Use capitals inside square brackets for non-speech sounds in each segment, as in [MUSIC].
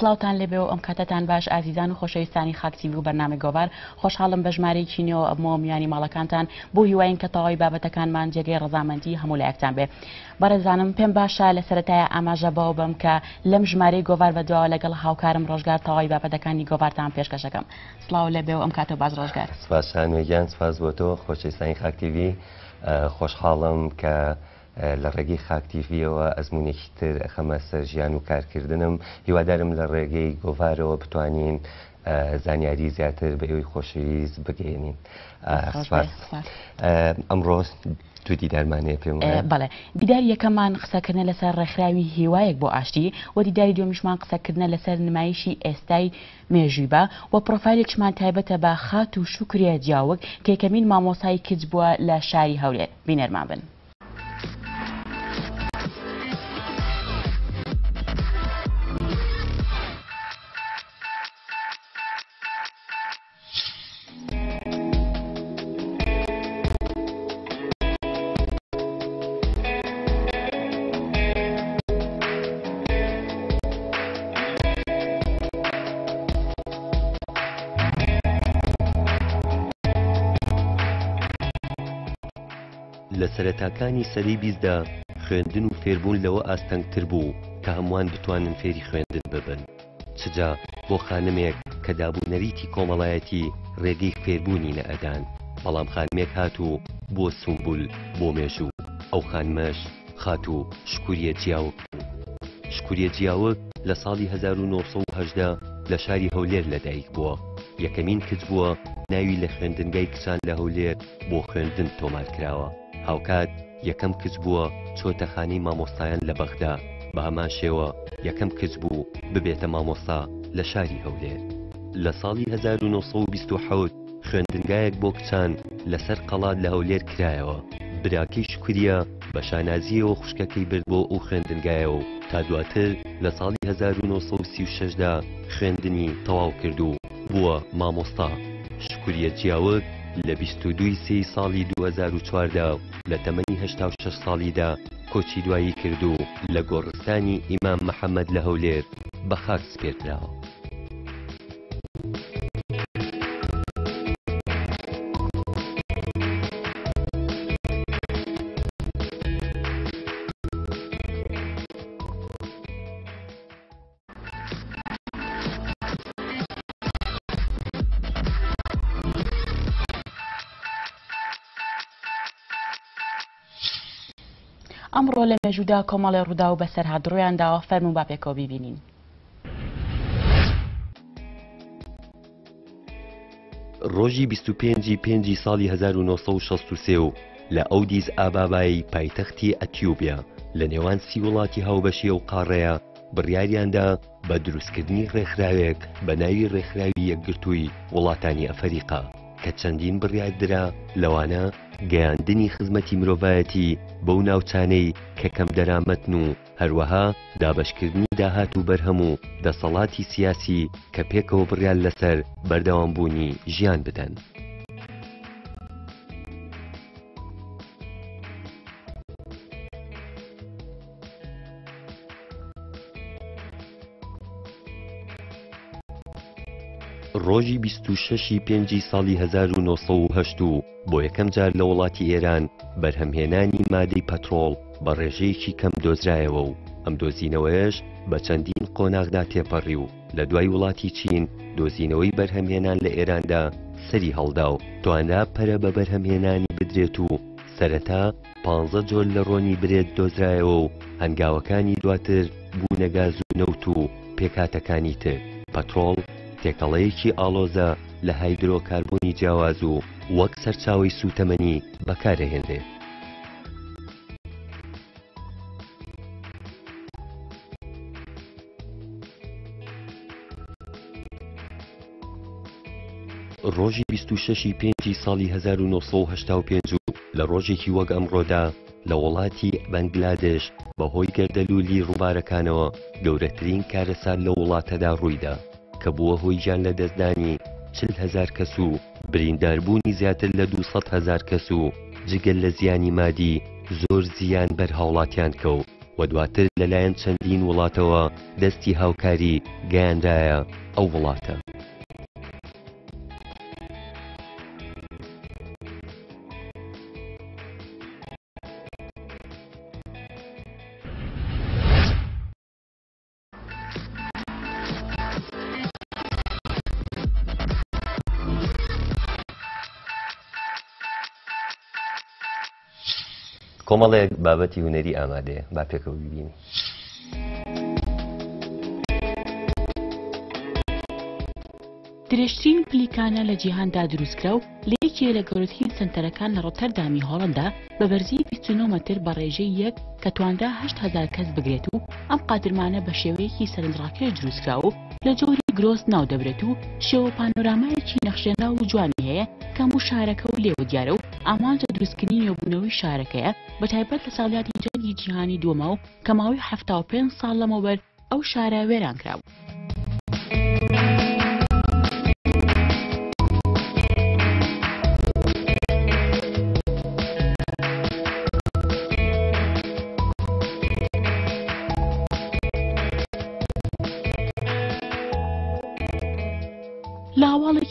سلااوان لێبێ و ئەم کاتتان باش ئازیزان و خۆشەویستانی خاکتیوی و بەنامە گۆبار خۆشحاڵم بەژماری چینەوە ئەمەوە میانی ماڵەکانتان بۆ هیواین کە تەواوی بابەتەکانمان جێگەی ڕزامەندی هەموو لایەکتان بێ بەرەزانم پێم باشە لە سەتایە ئاماژە باو بم کە لەم ژمارەی گۆوار بەدواوە لەگەڵ هاوکارم ڕۆژگار تەواوی بابەتەکانی گۆوارتان پێشکەشەکەم سلااو لەبێ و ئەم کاتە باز ڕۆژگار پاسان وێگیان سپاس بۆ تۆ خۆشەویستانی خاکتیوی خۆشحاڵم کە لە ڕێگەی خاکتیڤیەوە ئەزمونێکی تر ئەخەمە سەر ژیان و کارکردنم هیوادارم لە ڕێگەی گۆڤارەوە بتوانین زانیاری زیاتر بە ئێوەی خۆشویست بگەێنین ئەمڕۆ توی دارمانێ پێم بەڵێ دیداری یەکەمان قسەکردن لەسەر ڕێکخراوی هیوایەک بۆ ئاشتی و دیداری دومیشمان قسەکردە لەسەر نمایشی ئێستای مێژوی بە و پرۆفایلێکمان تایبەتە بە خات و شوکریا جیاوک کێکەمین مامۆسای کچ بووە لە شاری هەولێر بینەرمان بن. کۆتاکانی سەری بیزدا خوێندن و فێربوون لەوە ئاستەنگتر بوو کە هەمووان بتوانن فێری خوێندن ببن چجا بۆ خانمێک کە دابوونەریتی کۆمەڵایەتی ڕێگەی فێربوونی نەئەدان بەڵام خانمێک هات و بۆ سومبول بۆ مێژوو ئەو خانمەش خات و شکوریە جیاوە شکوریە جیاوە لە ساڵی 1970 لە شاری هەولێر لەدایک بووە یەکەمین کچ بووە ناوی لە خوێندنگای کچان لە هەولێر بۆ خوێندن تۆمار کراوە هاوکات یەکەم کچ بووە چۆتەخانی مامۆستایان لە بەغدا بە هەمان شێوە یەکەم کچ بوو ببێتە مامۆستا لە شاری هەولێر لە ساڵی 1920 خوێندنگایەک بۆ کچان لەسەر قەڵات لە هەولێر کرایەوە براکی شکریە بە شانازیەوە خوشکەکەی برد بۆ ئەو خوێندنگایە و تا دواتر لە ساڵی 1936دا خوێندنی تەواو کردو بووە مامۆستا شکریە جیاوت لە 22 سی ساڵی 2014 لە تەمەنی 86 ساڵیدا کۆچی دوایی کردو لە گۆڕستانی ئیمام محەممەد لە هەولێر بە خاک سپێتراوە. جودا کۆمەڵی ڕوودا و بەسەر هادرۆیان داوە فەرمو با پێکەوە بیبینین. ڕۆژی 25 پێ ساڵی 1963 و لە ئەودیز ئابابایی پایتەختی ئەتیوبیا لە نێوان سی وڵاتی هاوبەشیە و قاڕەیە بڕیاریاندا بە دروستکردنی ڕێکخراوێک بە ناوی ڕێکخراوی یەکگرتووی وڵاتانی ئەفریقا کە چەندین بڕیاردرا لەوانە گەیاندنی خزمەتی مرۆڤایەتی بەو ناوچانەی کە کەم دەرامەتن و هەروەها دابشکردنی داهات و بەرهەم و دەسەڵاتی سیاسی کە پێکەوە بڕیان لەسەر بەردەوامبوونی ژیان بدەن. ڕۆژی 26 پێنجی ساڵی 1970 بۆ یەکەم جار لە وڵاتی ئێران بەرهەمهێنانی مادەی پەترۆڵ بە ڕێژەیەکی کەم دۆزرایەوە و ئەم دۆزینەوەیش بە چەندین قۆناغدا تێپەڕی و لە دوای وڵاتی چین دۆزینەوەی بەرهەمهێنان لە ئێراندا سەری هەڵدا و تواندا پەرە بە بەرهەمهێنانی بدرێت و سەرەتا 15 جۆل لە ڕۆنی برێت دۆزرایەوە و هەنگاوەکانی دواتر بوونەگاز و نەوت و پێکاتەکانی تر پەترۆڵ تێکەڵەیەکی ئالۆزە لە هایدرۆکاربوونی جیاواز و وەک سەرچاوی سوتەمەنی بەکارەهێنرێت ڕۆژی 26 پێنجی ساڵی 1995 لە ڕۆژێکی وەک ئەمڕۆدا لە وڵاتی بەنگلادش بەهۆی گەردەلولی ڕووبارەکانەوە گەورەترین کارەسان لە وڵاتەدا ڕوویدا. کە بووە هۆی گیان لە دەستدانی چل هزار کەس و برینداربوونی زیاتر لە 200 هزار کەس و جگەل لە زیانی مادی زۆر زیان بەر هاوڵاتیان کەوت و دواتر لەلایەن چەندین وڵاتەوە دەستی هاوکاری گەیاندایە ئەو وڵاتە. کۆمەڵێک بابەتی هوەری ئامادەیە با پێکەوە ببینی. درێژترین پلیکانە لە جیهاندا دروستکرا و لێکێ لە گەورەترین سنتەرەکان لە ڕۆتەردامی هۆڵندا بە بەرزی 29 مەتر بە ڕێژەی یەک کە تواندا 8هزار کەس بگرێت و ئەم قاترمانە بە شێوەیەکی سەرنجڕاکێش دروستکرا و لە جۆری گرۆز ناو دەبرێت و شێوە پانۆرامایەکی نەخشێنرا و جوانی هەیە کەم و شارەکە و لێوە دیارە و ئامانجە دروستکردنی نوێبوونەوەی شارەکەیە بە تایبەت لە ساڵاتی جەنگی جیهانی دووەمە و کەماوەی ه پێ ساڵ لەمەوەەر ئەو شارە وێران کرابوو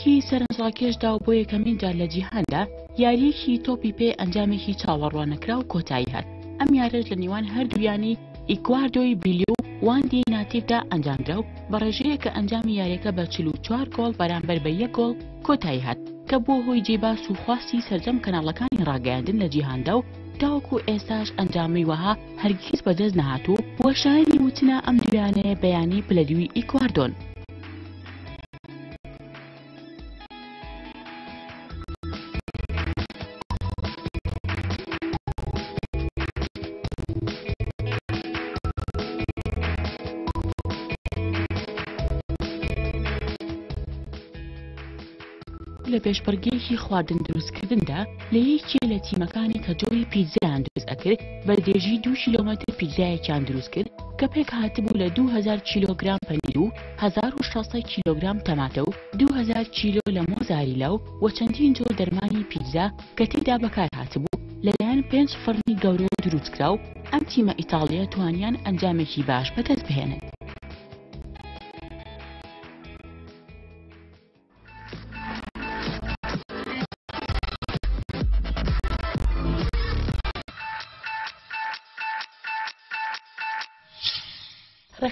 کۆمەڵێکی سەرنجڕاکێشدا و بۆ یەکەمین جار لە جیهاندا یاریەکی تۆپی پێ ئەنجامێکی چاوەڕوانەکرا و کۆتایی هات ئەم یارش لە نێوان هەردوویانی ئیکواردۆی بیلیو واندی ناتیفدا ئەنجامدرا و بە ڕێژەیە کە ئەنجامی یاریەکە بە چل و چوار گۆڵ بەرامبەر بە یەک گۆڵ کۆتایی هات کە بۆ هۆی جێباس و خواستی سەرجەم کەناڵەکانی ڕاگەیاندن لە جیهاندا و تاوەکو ئێستاش ئەنجامی وەها هەرگیز بەدەست نەهات و وەشایانی وتنە ئەم دویانەیە بەیانی پلەدیوی ئیکواردۆن لە پێشبڕگەیەکی خواردن دروستکردندا لە یەکێ لە تیمەکانی کە جۆری پیزیان دروست ئەکرد بە دێژی دو کیلۆمەتر پیزایەکیان دروست کرد کە پێک هاتبوو لە 2000 کیلوگرام پەنیر و 1600 کیلوگرام تەماتە و 2000 کیلو لە مۆزاریلا و وە چەندین جۆ دەرمانی پیزا کە تێدا بەکار هاتبوو لەلایەن پێنج فەرمی گەورە دروستکرا و ئەم تیمە ئیتاالیا توانیان ئەنجامێکی باش بەدەست بهێنێت.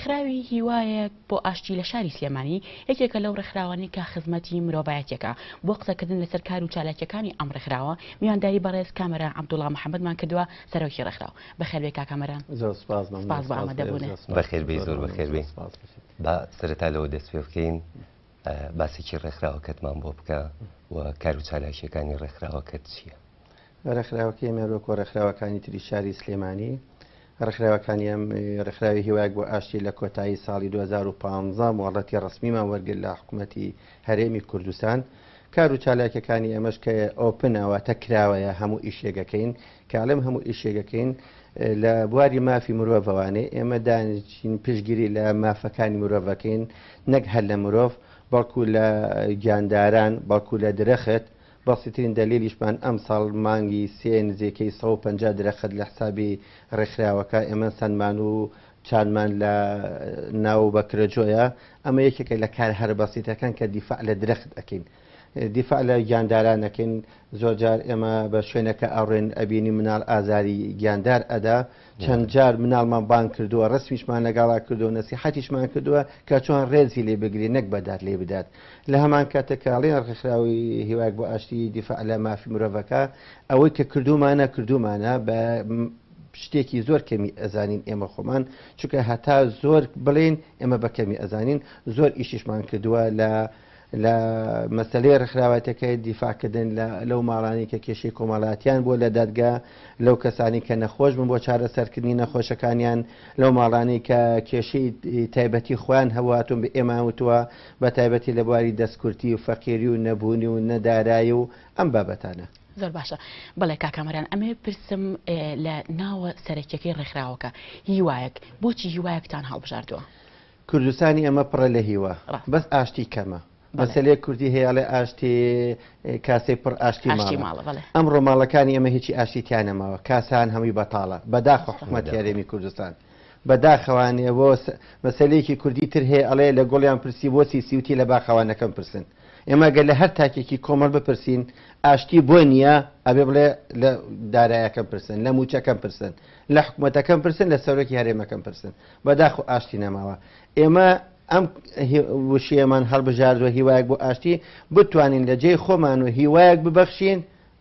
ڕێکخراوی هیوایەک بۆ ئاشتی لە شاری سلێمانی یەکێکە لەو ڕێکخراوانی کە خزمەتی مرۆڤایەتێکە بۆ قسەکردن لەسەر کار و چالاکیەکانی ئەم ڕێکخراوە میوانداری بەڕێز کامەرە ئەمدوڵا محەممەدمان کردووە سەرۆکی ڕێکخراو بەخێربێ کا کامەرە سپاس ئامادەبوون بەخێربی زۆر بەخێربی با سرەتا لەوە دەست پێ بکەین باسێکی ڕێکخراوەکەتمان بۆ بکە و کار و چالاکیەکانی ڕێکخراوەکەت چییە؟ ڕێکخراوەکەی مێرۆکۆ ڕێکخراوەکانی تری شاری سلێمانی ڕخراوەکانیم ڕخراوی هیواک بۆ ئاشتی لە کۆتایی ساڵی 2015 وڵەتی ڕسمیمان وەرگل لە حکوومەتی هەرێمی کوردستان کار و چالاکەکانی ئەمەش کە ئۆپنەوە تەکراوەیە هەموو ئیشێگەکەین کاڵم هەموو ئیشێگەکەین لە بواری مافی مرۆڤەوانێ ئێمە دانیین پشگیری لە مافەکانی مرۆڤەکەین نەک هەر لە مرۆڤ بەڵکو لە گیانداران بەڵکو لە درەخت بەسیترین دەلیلیشمان ئەم ساڵ مانگی سێ نزیکەی 150 درەخت لە حسابی ڕێکخراوەکە ئێمە سەنمان و چالمان لە ناو بەکرەجۆیە ئەمە یەکێکە لە کار هەر بەسییتەکان کە دیفاع لە درەخت ئەکەین. دیفاع لە گیاندارانەکەین زۆرجار ئێمە بە شوێنەکە ئاڕێن ئەبینی منال ئازاری گیاندار ئەدا چەند جار مناڵمان بان کردووە ڕستمیشمان لەگەڵا کردو نەسی حەتیشمان کردووە کە چۆن ڕێزی لێ بگری نەک بەدار لێ بدات لە هەمان کاتەکڵی ڕخراوی هیواک بۆ ئاشتی دیفع لە مافی مرۆڤەکە ئەوەی کە کردومانە کردومانە بە شتێکی زۆر کەمی ئەزانین ئێمە خۆمان چونکە هەتا زۆر بڵین ئێمە بە کەمی ئەزانین زۆر ئیشیشمان کردووە لە لە مەسلەی ڕخراوەتەکەی دیفاکردن لەو ماڵانی کە کێشەی کۆمەڵاتیان بۆ لە دادگا لەو کەسانی کە نەخۆش بن بۆ چارەسەرکردنی نەخۆشەکانیان لەو ماڵانی کە کێشەی تایبەتی خۆیان هەواتون بە ئێماوتوە بە تایبەتی لە بواری دەستکورتی و فەقیری و نەبوونی و نەدارایی و ئەم بابەتانە. زۆر باشە بەڵێ کاکەمەران ئەمێ پرسم لە ناوە سەرەکیەکەی ڕێکخراوەکە هیوایەک بۆچی هیوایەکتان هاڵبژاردووە کوردستانی ئەمە پڕە لە هیوە بەس ئاشتی کەمە بەسەلەیە کوردی هەیەڵێ ئاشتی کاسی پڕ ئاشتی ماڵە ئەم ڕۆماڵەکانی ئەمە هیچی ئاشتیتیانەماوە کاسان هەمووی بەتاڵە بەداخۆ حکوومەت یارێمی کوردستان. بەداخەوانێ بۆ مەسلەیەکی کوردی تر هەیە ئەڵێ لە گۆڵیان پرسی بۆ سیسیوتی لە باخەوانەکەم پرسن. ئێمە گەل لە هەر تاکێکی کۆمەڵ بپرسین ئاشتی بۆ نییە ئەبێ بڵێ لە دارایەکەم پرسن لە موچەکەم پرسن لە حکوومەتەکەم پرسن لە سەرۆکی هەرێمەکەم پرسن بەداخ و ئاشتی نەماوە ئێمە ئەم وشیەمان هەڵبژاردووە هیوایەک بۆ ئاشتی بتوانین لە جێی خۆمان و هیوایەک ببەخشین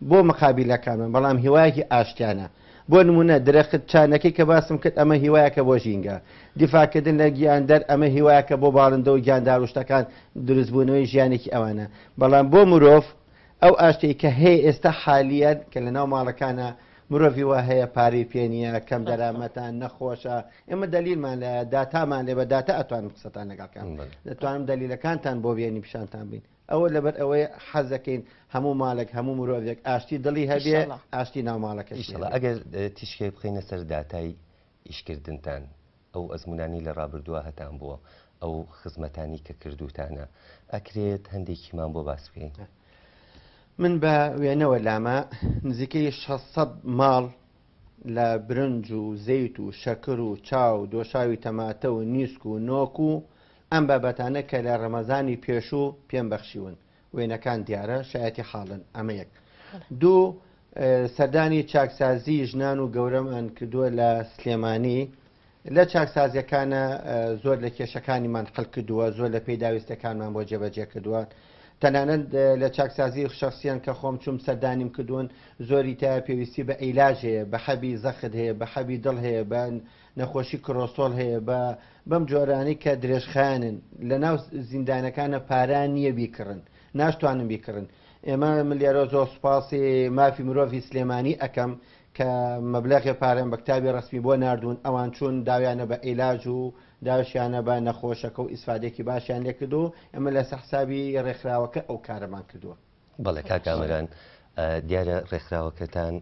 بۆ مقابلەکانمان بەڵام هیوایەکی ئاشتیانە بۆ نمونە درەخت چانەکەی کە باسم کرد ئەمە هیوایەکە بۆ ژینگە دیفاکردن لە گیاندەر ئەمە هیوایەکە بۆ باڵندە و گیاندار شتەکان دروستبوونەوەی ژیانێکی ئەوانە بەڵام بۆ مرۆڤ ئەو ئاشتی کە هەیە ئێستا حالیت کە لە ناو ماڵەکانە مرۆڤی وا هەیە پاری پێنیە کەم دەرامەتان نەخۆشە ئێمە دلیلمان لە داتامان لێ بە داتا ئەتوان قسەتان لەگەڵکان دەتوانم دلیلەکانتان بۆ بێنی پیشانتان بین ئەوە لەبەر ئەوەی حەزەکەین هەموو مالک هەموو مرۆڤێک ئاشتی دڵی هەبێ ئاشتی ناوماڵەکە ئەگەر تیشکی بخینە سەر داتایی ئیشکردنتان ئەو ئەزمونانی لە ڕابردووە هەتان بووە ئەو خزمەتانی کە کردوتانە ئەکرێت هەندێکیمان بۆ باس بکەین. من بە وێنەوە لامە نزیکەی 600 ماڵ لە برنج و زەیت و شەکر و چاو دۆشاوی تەماتە و نیسک و نۆک و ئەم بابەتانە کە لە ڕەمەزانی پێشوو پێم بەخشیون وێنەکان دیارە شایەتی حاڵن ئەمە یەک دوو سەردانی چاکسازی ژنان و گەورەمان کردووە لە سلێمانی لە چاکسازیەکانە زۆر لە کێشەکانیمان خەڵ کردووە زۆر لە پێی داویستەکانمان بۆ جێبەجێ کردووە تەنانەت لە چاکسازی شخصیان کە خۆم چوم سەردانیم کردوون زۆری تا پێویستی بە ئەیلاژ هەیە بە حەبی زەخت هەیە بە حەبی دڵ هەیە بە نەخۆشی کرۆسۆل هەیە بە بەم جۆرانی کە درێژخانن لە ناو زیندانەکانە پاران نییە بیکردن ناشتوانم بیکردن ئێمە ملیارۆ زۆر سوپاسی مافی مرۆڤی سلێمانی ئەەکەم کە مەبلەغی پارێن بە کتابی ڕستمی بۆ نردوون ئەوان چوون داویانە بە ئیلاج و داوشیانە بە نەخۆشەکە و ئیسفادێکی باشیان لێ کردو ئەمە لە سەحسابی ڕێکخراوەکە ئەو کارەمان کردووە بەڵێ کاکامران دیارە ڕێکخراوەکەتان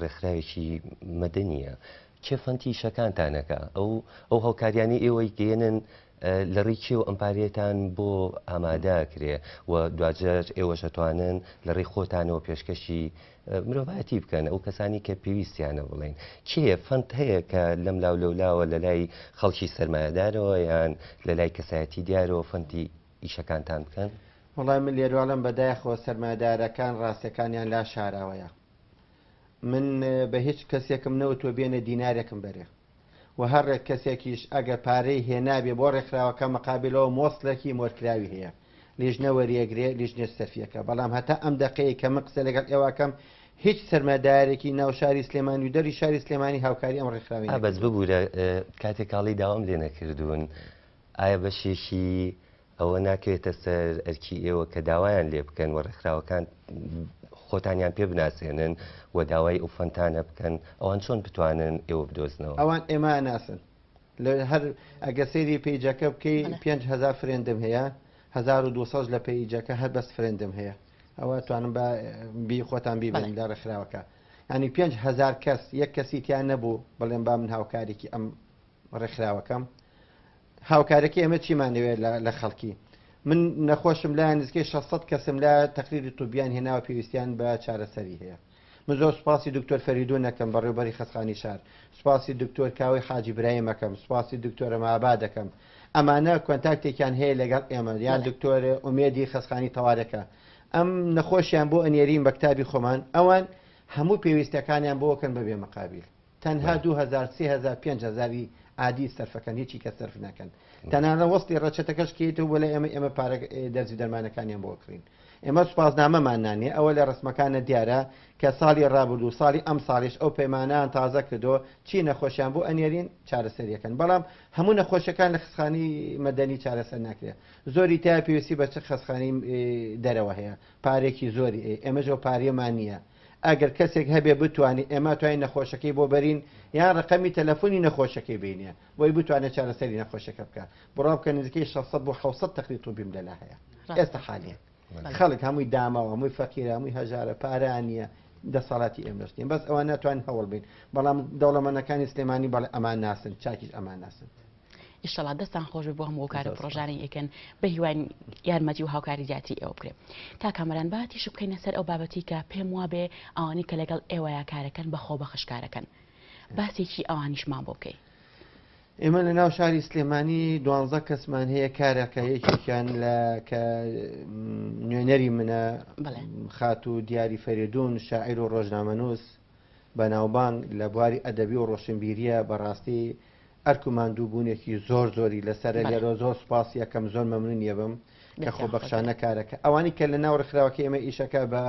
ڕێکخراوێکی مەدەنیە. کێفەنتی شەکانتانەکە ئەو ئەو هەوکاریانی ئێوەی گێنن لە ڕێکی و ئەمپارێتان بۆ ئامادەکرێ و دواجر ئێوەشەتوانن لە ڕێی خۆتانەوە پێشکەشی مرۆڤەتی بکەن ئەو کەسانی کە پێویستیانە بڵێن کێ فند هەیە کە لەم لاو لەولاوە لە لای خەڵکی سەرمایهدارەوە یان لە لای کەسایەتی دیارەوە فەنتی ئیشەکانتان بکەن وڵای من لێرواڵم بەدایخەوە سەرمادارەکان ڕاستەکانیان لا شاراوەیە من بە هیچ کەسێکم نەوتوە بێنە دینارێکم بەرێ و هەرێک کەسێکیش ئەگە پارەی هێنابێ بۆ ڕێکخراوەکە مقابلەوە مۆسلێکی مۆرکراوی هەیە لیژنە وەریەگرێ لیژنێ سەفیەکە بەڵام هەتا ئەم دقەیە کە مەقسە لەگەڵ ئێواکەم هیچ سەرمەدارێکی ناو شاری سلێمانی و دەری شاری سلێمانی هاوکاری ئەم ڕێکخراوی بەس ببوورە کاتێک کاڵی داوام لێ نەکردوون ئایا بەشێکی ئەوە ناکرێتە سەر ئەرکی ئێوە کە داوایان لێ بکەن وەڕێکخراوەکان خۆتانیان پێ بناسێنن و داوای ئەوفەنتانە بکەن ئەوان چۆن بتوانن ئێوە بدۆزنەوە ئەوان ئێمە ناسن لە هەر ئەگە سری پیجەکە بکەی 5هزار فرێندم هەیە 1200 لە پیجەکە هەر بەست فرێندم هەیە ئەوە توانم بە بی خۆتان بیبین لە ڕخراوەکە ینی 5هزار کەس یەک کەسی تیان نەبوو بڵێن با من هاوکارێکی ئەم ڕێکخراوەکەم هاوکارەکە ئێمە چیمانەوێت لە خەڵکی من نەخۆشم لایەن نزگەی 600 کەسم لا تەقریری توبیان هێناوە پێویستیان بە چارەسەری هەیە من زۆر سوپاسی دکتۆر فەریدونەکەم بە ڕێبەری خەسخانی شار سوپاسی دکتۆر کاوی حاجی برایمەکەم سوپاسی دکتۆرە مابادەکەم ئەمانە کۆنتاکتێکیان هەیە لەگەڵ ئێمە یان دکتۆرە ئومێدی خەسخانی تەوارەکە ئەم نەخۆشیان بۆ ئەنێریم بە کتابی خۆمان ئەوان هەموو پێویستەکانیان بۆکەن بە بێمەقابل تەنها 2000 5 هزاری عادی سەرفەکەن هیچی کە سەرف نەکەن تەنانە وەستی ڕەچەتەکەش کێتەوە وەلا ئێمە ئێمە پارە دەرزی دەرمانەکانیان بۆ کڕین ئێمە سوپازنامەمان نانێ ئەوە لە ڕسمەکانە دیارە کە ساڵی ڕابرد و ساڵی ئەم ساڵیش ئەو پەیمانان تازە کردو چی نەخۆشیان بۆ ئەنێرین چارەسەریەکەن بەڵام هەموو نەخۆشەکان لە خستخانی مەدەنی چارەسەر ناکرێت زۆری تا پێویستی بە چ خستخانی دەرەوە هەیە پارێکی زۆری ئێمەژۆ پارێمان نییە. ئەگەر کەسێک هەبێ بتوانین ئێمە توانین نەخۆشەکەی بۆ بەرین یان ڕقەمی تەلەفۆنی نەخۆشەکەی بینە بۆی بتوانێت چارەسەری نەخۆشەکە بکە بڕاوکە نزیکەی 600 بۆ 600 تقریت و بیم لەلا هەیە ئێستا حالێ خەڵک هەمووی داماوە هەمووی فەقیرە هەمووی هەژارە پارانیە دەسەڵاتی ئێمەشتین بەس ئەوان ناتوان هەوڵ بین بەڵام دەوڵەمەەکانی سلێمانی بەڵێ ئەمان ناسن چاکیش ئەمان ناسن. ئیشەڵات دەستان خۆش بۆ هەموو کارە پرۆژانی یەکەن بە هیوان یارمەتی و هاوکاری زیاتی ئەو بکرێت تا کامەران باتی بکەینە سەر ئەو بابەتی کە پێم وا بێ ئەوانی کە لەگەڵ ئێوەیە کارەکەن بەخۆ بە خشکارەکەن باسێکی ئەوانیشمان بۆ بکەیت ئێمە لە ناو شاری سلێمانی دوانزە کەسمان هەیە کارەکە یەکیان لە کە نوێنەری منە خات و دیاری فەرێدون شاعیر و ڕۆژنامەنووس بەناوبانگ لە بواری ئەدەبی و ڕۆشنبیریە بەڕاستی ئەرک و مادووبوونێکی زۆر زۆری لەسەر لەرۆ زۆر سپاس یەکەم زۆر مەمنونیە بم کە خۆبەخشانە کارەکە ئەوانی کە لە ناو ڕخراوەکە ئێمە ئیشەکە بە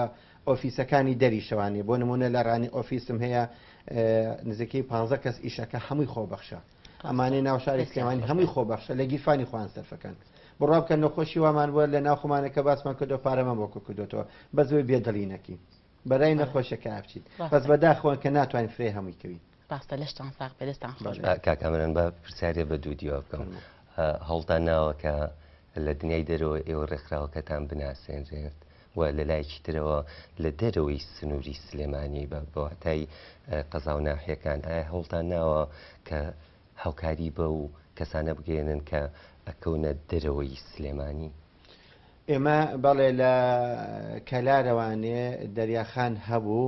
ئۆفیسەکانی دەریشەوانی بۆ نمونە لە ڕانی ئۆفیسم هەیە نزیکەی پ کەس ئیشەکە هەمووی خۆبەخشە ئەمانەی ناو شاری سلێمانی هەمووی خۆبەخشە لە گیرفانی خوان سەرفەکەن. بڕابکە نەخۆشی وامان وە لە ناوخمانەکە باسمان کردو پارەمە بۆکو کردوەوە بەزوی بێدەڵینەکی بەرای نەخۆشەکە بچیت بەس بەداخۆن کە ناتوانین فرێ هەمووی کوی ڕاستە لەشتان ساق پێدەستان کاکەمرن بە پرسیارێ بە دوو دیوە بکەم هەڵدان ناوەکە لە دنیای دەرەوە ئێوە ڕێکخراوەکەتان بناسێنرێت و لە لایکی ترەوە لە دەرەوەی سنووری سلێمانی بە بەواتای قەزااو ناحیەکان ئایا هەڵتان ناوە کە هاوکاری بە و کەسانە بگەێنن کە ئەکەونە دەرەوەی سلێمانی ئێمە بەڵێ لە کەلارەوانێ دەریاخان هەبوو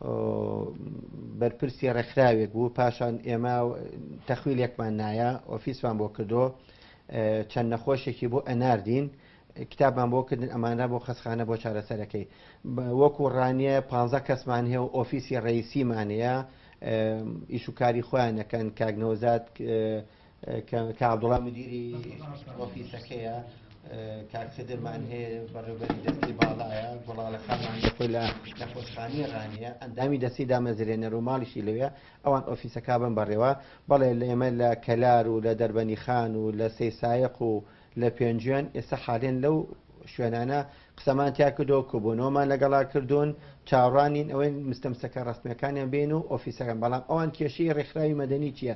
بەرپرسی ڕێکخراوێک بوو پاشان ئێمە تەخویلێکمان نایە ئۆفیسمان بۆ کردو چەند نەخۆشێکی بۆ ئەناردین کتابان بۆ کردن ئەمانە بۆ خەسخانە بۆ چارەسەرەکەی وەکو ڕانیە پ کەسمان هەیە و ئۆفیسی ڕئیسیمانەیە ئیشوکاری خۆیانەکەن کاگنۆزات کە عبدوڵام مدیری ئۆفیسەکەیە. کاکسدرمان هەیە بەڕێبەری دەستی باڵایە گوڵا لە خەمان خۆی لە نەخۆشخانی ڕانیە ئەندامی دەستی دامەزرێنە ڕووماڵیشی لەوێ ئەوان ئۆفیسەکە بم بڕێوە بەڵێ لە ئێمە لە کەلار و لە دەربەنی خان و لە سەیسایق و لە پێنجێن ئێستا حالێن لەو شوێنانە قسەمان تیا کردەوە کۆبوونەوەمان لەگەڵا کردوون چاڕانین ئەوەی مستەمسەکە ڕستمیەکانیان بین و ئۆفیسەکەم بەڵام ئەوان کێشەی ڕێکخراوی مەدەنی چییە؟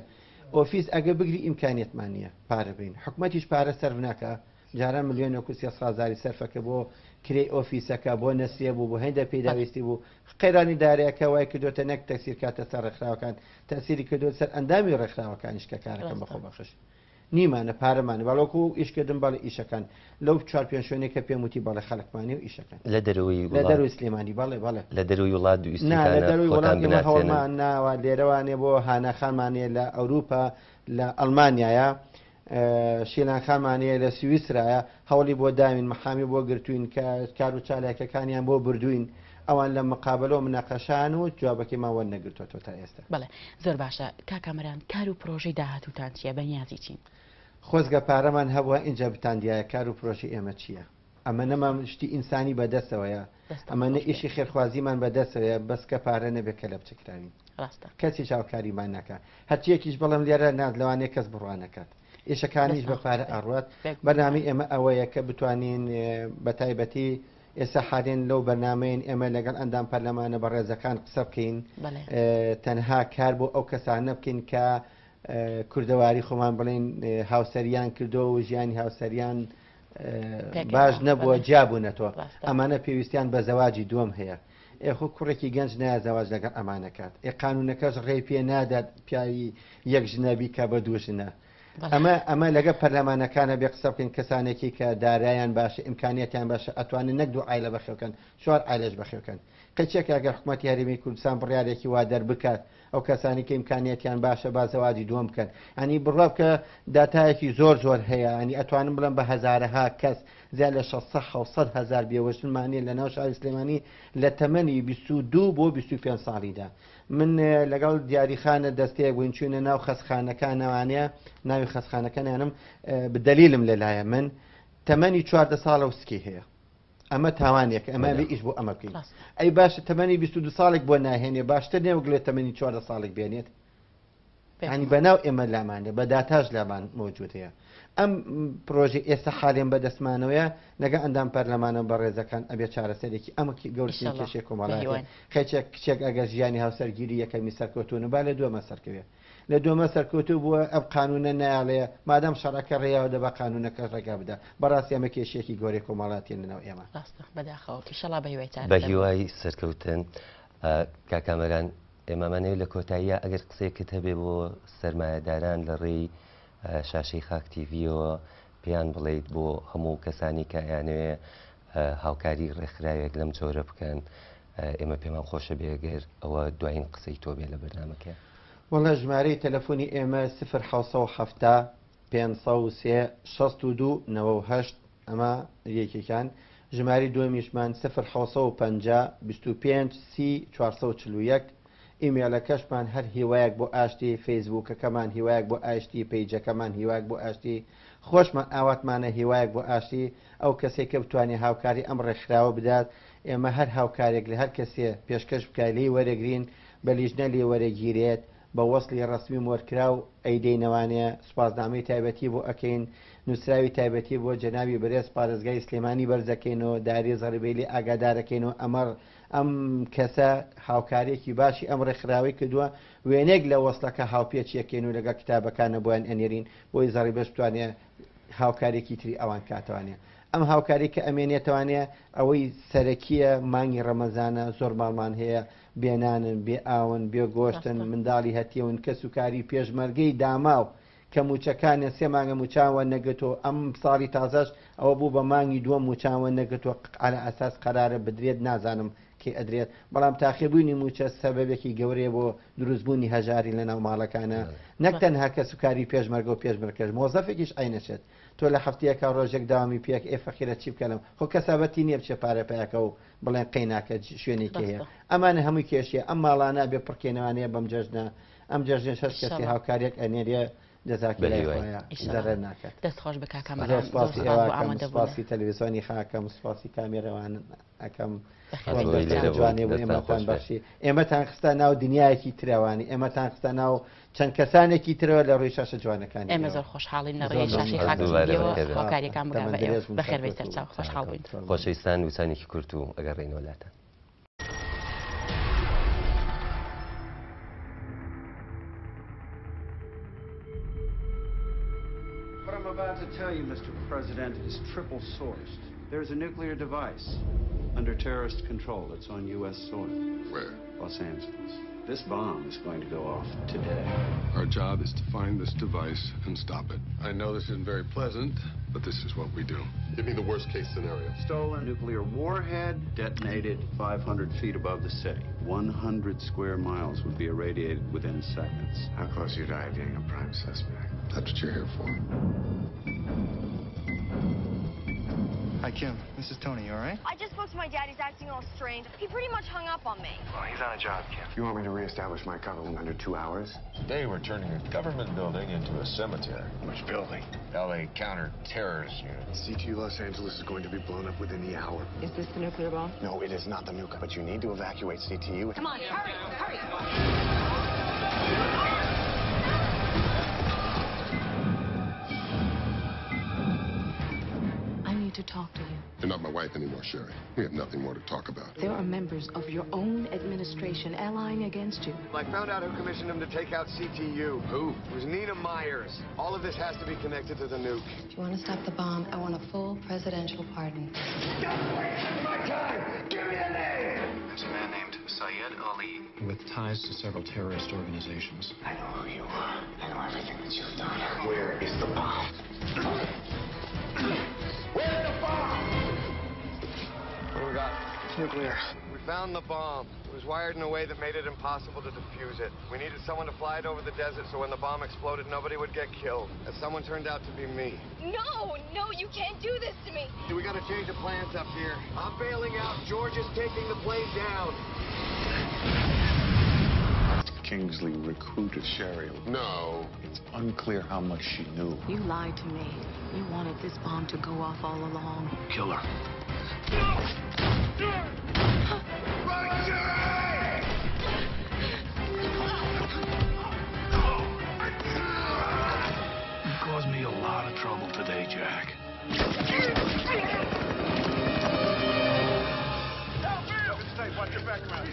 ئۆفیس ئەگە بگری ئیمکانێتمان نیە پارە بین حکوومەتیش پارە سەر ناکە جارە ملیۆن کوسی سازاری سەرفەکە بۆ کری ئۆفیسەکە بۆ نسیە بوو بۆ هەندە پێداویستی بوو قەیرانی دارەکە وای کردوتە نەک تەسیر کاتە سەر ڕێکخراوەکان تەسیری کردو سەر ئەندامی ڕێکخراوەکانیشکە کارەکەم بەخۆ بەخش. نیمانە پارەمانە باڵۆکو و ئیشکردن بەڵ ئیشەکان لەو چوار پێ شوێنێک کە پێموتی بەڵە خەلکمانی و ئیشەکان لە دەروی لە دەروی سلێمانی بەڵێ بەڵێ لە دەروی وڵات دوویستمان ناوە لێرەوانێ بۆ هانەخانمانێ لە ئەوروپا لە ئەلمانیاە شیلانخامانەیە لە سویسرایە هەوڵی بۆ داوین مەحامی بۆ گرتوین کە کار و چالاکەکانیان بۆ بردوین. ئەوان لە مقابلەوە منەقەشان و جوابەکەی ماوە نەگرتوەوە تا ئێستا بڵێ زۆر باشە کاکەمەران کار و پرۆژەی داهاتوتان چیە بە نیازی چین خۆزگە پارەمان هەبووە اینجا بتاندیایە کار و پرۆژی ئێمە چییە ئەمە نەما شتی ئینسانی بەدەستەوەیە ئەمە نە ئیشی خێرخوازیمان بەدەستەوە بەسکە پارە نەبێت کە لە بچکراوی کەسی چاوکاریمان ناکە هەرچیەکیش بەڵم لێرە ناد لەوانێ کەس بڕوانەکات ئێشەکانیش بەپارە ئەڕات بەنامی ئێمە ئەوەیە کە بتوانین بە تایبەتی ئێستا حالێن لەو بەنامەین ئێمە لەگەڵ ئەندام پەرلەمانە بە ڕێزەکان قسە بکەین تەنها کار بۆ ئەو کەسانە بکەین کە کوردەواری خۆمان بڵین هاوسەریان کردو و ژیانی هاوسەریان باش نەبووە جیابوونەتەوە ئەمانە پێویستیان بە زەواجی دووەم هەیە ئێخۆ کوڕێکی گەنج نایە زەواج لەگەڵ ئەمانەکات ئێ قانونەکەش ڕێ پێ نادات پیاوی یەک ژنەبی کە بە دووژنە ئەمە ئەمە لەگە پەرلەمانەکانە بێ قسە بکەین کەسانێکی کە دارایان باشە ئیمکانیتیان باشە ئەتوانن نەک دوو ئایلە بەخێوکەن شوار ئالێش بەخێوکەن قچێک ئەگەر حکوومەت یاریمی کوردستان بڕیارێکی وا دەربکات ئەو کەسانی کە ئیمکانیتیان باشە بازەوادی دووەم بکەن ئەنی بڕۆ کە داتایەکی زۆر زۆر هەیە ئەنی ئەتوانم بڵم بە هزارها کەس زیاد لە 600 هزار بێوەژمانی لە ناو شاری سلێمانی لە تەمەنی 22 بۆ 25 ساڵیدا من لەگەڵ دیاریخانە دەستەیە بووین چوونە ناو خەسخانەکانەوانەیە ناوی خەسخانەکانیانم بدەلیلم لەلایە من تەمەنی چواردە ساڵە وسکی هەیە ئەمە تاوانێک ئەمە ئیش بۆ ئەمە بکەین ئەی باشە تەمەنی 22 ساڵێک بۆ ناهێنێ باشتر نێوگلێت تەمەنی چواردە ساڵێک بێنێت ینی بەناو ئێمە لامانێ بە داتاژ لامان مۆجودەیە ئەم پرۆژی ئێستا حالێن بە دەسمانەوەە لەگە ئەندام پەرلەمانە بە ڕێزەکان ئەبێ چارەسەرێکی ئەمە گەورشی کێشێک کۆمەڵایەوە خەچێک کچێک ئەگەر ژیانی هاوسەرگیری یەکەمی سەرکەوتون با لە دووەمە سەرکەوێ لە دووەمە سەرکەوتو بووە ئەم قانونە نایڵێ مادەم شەڕەکە ڕێیاوە دەبا قانونەکە ڕێگا بدە بەڕاستی ئەمە کێشێکی گۆری کۆمەڵاتی لەنەوە ئێمە بەداخەوەشەڵا بەیوێتان بە هیوای سەرکەوتن کاکامەران ئێمەمانەوە لە کۆتاییە ئەگەر قسێکت هەبێ بۆ سەرمایهداران لە ڕێی شاشەی خاکتیڤیەوە پێیان بڵیت بۆ هەموو کەسانی کە یانوێ هاوکاری ڕێکخراوێک لەم جۆرە بکەن ئێمە پێمان خۆشە بێگەر ئەوە دوایین قسەی تۆ بێ لە بەرنمەکە وەڵە ژمارەی تەلەفۆنی ئێمە سفر حه پێ ش ئەمە یەکێکان ژماری دومیشمان سفر 5 25 سی 441 ئیمێلەکەشمان هەر هیوایەک بۆ ئاشتی فەیسبووکەکەمان هیوایەک بۆ ئاشتی پیجەکەمان هیواک بۆ ئاشتی خۆشمان ئاواتمانە هیوایەک بۆ ئاشتی ئەو کەسێک کە بتوانێت هاوکاری ئەم ڕێکخراوە بدات ئێمە هەر هاوکارێک لە هەر کەسێ پێشکەش بکای لی وەرەگرین بە لیژنە لێ وەرەگیرێت بە وەصلی ڕسمی مۆرکرا و ئەیدەینەوانە سوپازنامەی تایبەتی بۆ ئەکەین نووسراوی تایبەتی بۆ جەناوی برێز پارێزگای سلێمانی بەرزەکەین و داری زەربەیلی ئاگادارەکەین و ئەمەڕ ئەم کەسە هاوکارێکی باشی ئەم ڕێکخراوی کردووە وێنێک لە وەستەکە هاوپێچیەکەن و لەگە کتابەکانە بۆیان ئەنێرین بۆی زاری بەش توانێ هاوکارێکی تری ئەوان کاتوانێ. ئەم هاوکاری کە ئەمێنێتوانێ ئەوەی سەرەکیە مانگی ڕەمەزانە زۆر ماڵمان هەیە بێنانن بێ ئاون بێ گۆشتن منداڵی هەتیون کەس و کاری پێشمەرگەی داماو کە موچەکانە سێ مانگە موچاوە نەگەتەوە ئەم ساڵی تازەش ئەوە بوو بە مانگی دووە موچاوە نەگەتەوە على ئەساس قرارە بدرێت نازانم کە ئەدرێت بەڵام تاخیبوونی موچە سەبەبێکی گەورەیە بۆ دروستبوونی هەژاری لە ناو ماڵەکانە نەک تەنها کە سوکاری پێشمەرگە و پێشمەرکەش مۆزەفێکیش ئاینەشێت تۆ لە هەفتەیە کا ڕۆژێک داوامی پێک ئێفەخیرە چی بکەلم خۆ کەسابەتی نییە بچێ پارەپیاکە و بڵێن قیناکە شوێنێکی هەیە ئەمانە هەمووی کێشیە ئەم ماڵانە بێ پڕکێنەوانەیە بەم جەژنە ئەم جەژن شەش کەسی هاوکارێک ئەنێریە جەزاکیە ناکات دەستخۆش بککەمەپاسی تەلویزیۆنی خاکەم سپاسی کامێرەوان ئەەکەم جوانێ ئێمەخوان باشی ئێمەتان خستا ناو دنیایەکی تراوانی ئێمەتان خستا ناو چەند کەسانێکی ترەوە لە ڕووی شاشە جوانەکان ئێمە زۆر خۆشحاڵین لەڕێی شاشی خاکەکان بەخێربێت سەرچاو خۆشحاڵ بووین خۆشەویستان وسانێکی کورت و ئەگەر ڕێنۆلاتە about to tell you, Mr. President, is triple sourced. There's a nuclear device under terrorist control that's on U.S. soil. Where? Los Angeles. This bomb is going to go off today. Our job is to find this device and stop it. I know this isn't very pleasant, but this is what we do. Give me the worst case scenario. Stolen nuclear warhead, detonated 500 feet above the city. 100 square miles would be irradiated within seconds. How close are you to IDing a prime suspect? That's what you're here for. Hi, Kim. This is Tony, all right? I just spoke to my dad. He's acting all strange. He pretty much hung up on me. Well, he's on a job, Kim. You want me to reestablish my in under two hours? Today, we're turning a government building into a cemetery. Which building? L.A. Counter-Terrorist Unit. CTU Los Angeles is going to be blown up within the hour. Is this the nuclear bomb? No, it is not the nuke, but you need to evacuate CTU. Come on, hurry, hurry. talk to you. You're not my wife anymore, Sherry. We have nothing more to talk about. There are members of your own administration allying against you. I found out who commissioned him to take out CTU. Who? It was Nina Myers. All of this has to be connected to the nuke. If you want to stop the bomb, I want a full presidential pardon. Stop wasting my time! Give me a name! There's a man named Syed Ali. With ties to several terrorist organizations. I know who you are. I know everything that you've done. Where is the bomb? [CLEARS THROAT] Where's the bomb? What do we got? nuclear. We found the bomb. It was wired in a way that made it impossible to defuse it. We needed someone to fly it over the desert so when the bomb exploded, nobody would get killed. And someone turned out to be me. No, no, you can't do this to me. We gotta change the plans up here. I'm bailing out. George is taking the plane down. Kingsley recruited Sherry. No. It's unclear how much she knew. You lied to me. You wanted this bomb to go off all along. Kill her. Run, Cheryl! caused me a lot of trouble today, Jack. Stay, watch your background.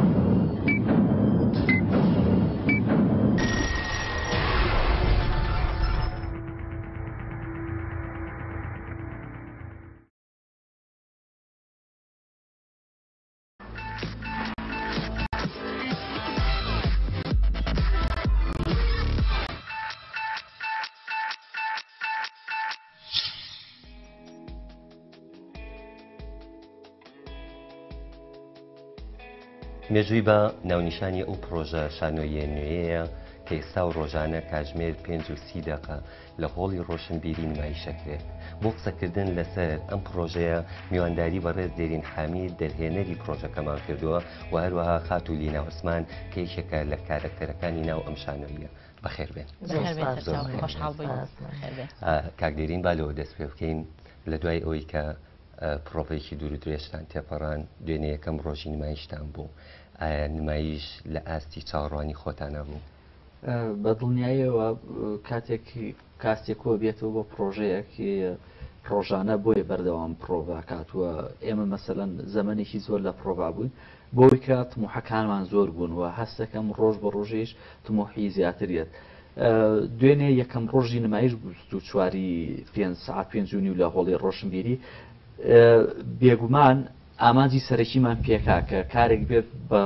مێژووی بە ناونیشانی ئەو پرۆژە شانۆیە نوێیە کە ئێستا و ڕۆژانە کاتژمێر پێ و سی دقه لە هۆڵی ڕۆشنبیری نمایشەکرێت بۆ قسەکردن لەسەر ئەم پرۆژەیە میوانداری بەڕێز دێرین حامی دەرهێنەری پرۆژەکەمان کردووە و هەروەها خات و لینا عوسمان کەیشەکە لە کارکتەرەکانی ناو ئەم شانۆیە. بەخێربێن کاکدێرین بالەوە دەست پێ بکەین لە دوای ئەوەی کە پرۆپێکی دوور درێژتان تێپەڕان دوێنێ یەکەم ڕۆژی نمایشتان بوو ئایا نمایش لە ئاستی چاڕوانی خۆتانە بوو بە دڵنیایەوە کاتێکی کاستێکۆ بێتەوە بۆ پرۆژەیەکی ڕۆژانە بۆیە بەردەوام پرۆڤ کاتووە ئێمە مەسەەن زەمنێکی زۆر لە پرۆڤ بووین بۆی کات مححەکانمان زۆر بوونەوە هەستەکەم ڕۆژ بە ڕۆژێش تمۆحی زیاترێت. دوێنێ یەکەم ڕۆژی نمایش و چواری پێ ساعت پێنجونی و لە هۆڵی ڕۆشنبیری بێگومان ئامانجی سەرەکیمان پێکا کە کارێک بێت بە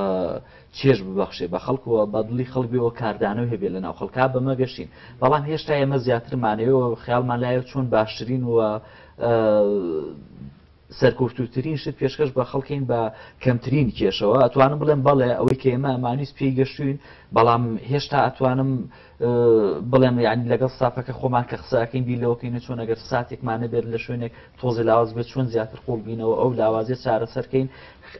چێژ ببەخشێ بە خەڵکووە بەدڵی خەڵبیەوە کاردانەوە هەبێ لە ناو خەڵکا بەمە گەشتین بەڵام هێشتا ئێمە زیاترمانەوە خیالمان لایە چۆن باشترین وە سەرکوفتوترین شت پێشکەش بە خەڵکین بە کەمترین کێشەوە ئەتوانم بڵێم بەڵێ ئەوەی کە ئێمە ئەمانیست پێی گەشتوین بەڵام هێشتا ئەتوانم بڵێم یعنی لەگەڵ سافەکە خۆمان کە قساکەین بیلەوەکەی نەچۆن ئەگەر ساتێکمانە بێت لە شوێنێک تۆزی لاواز بە چۆن زیاتر قۆڵ بینەوە ئەو لاوازێ چارەسەرکەین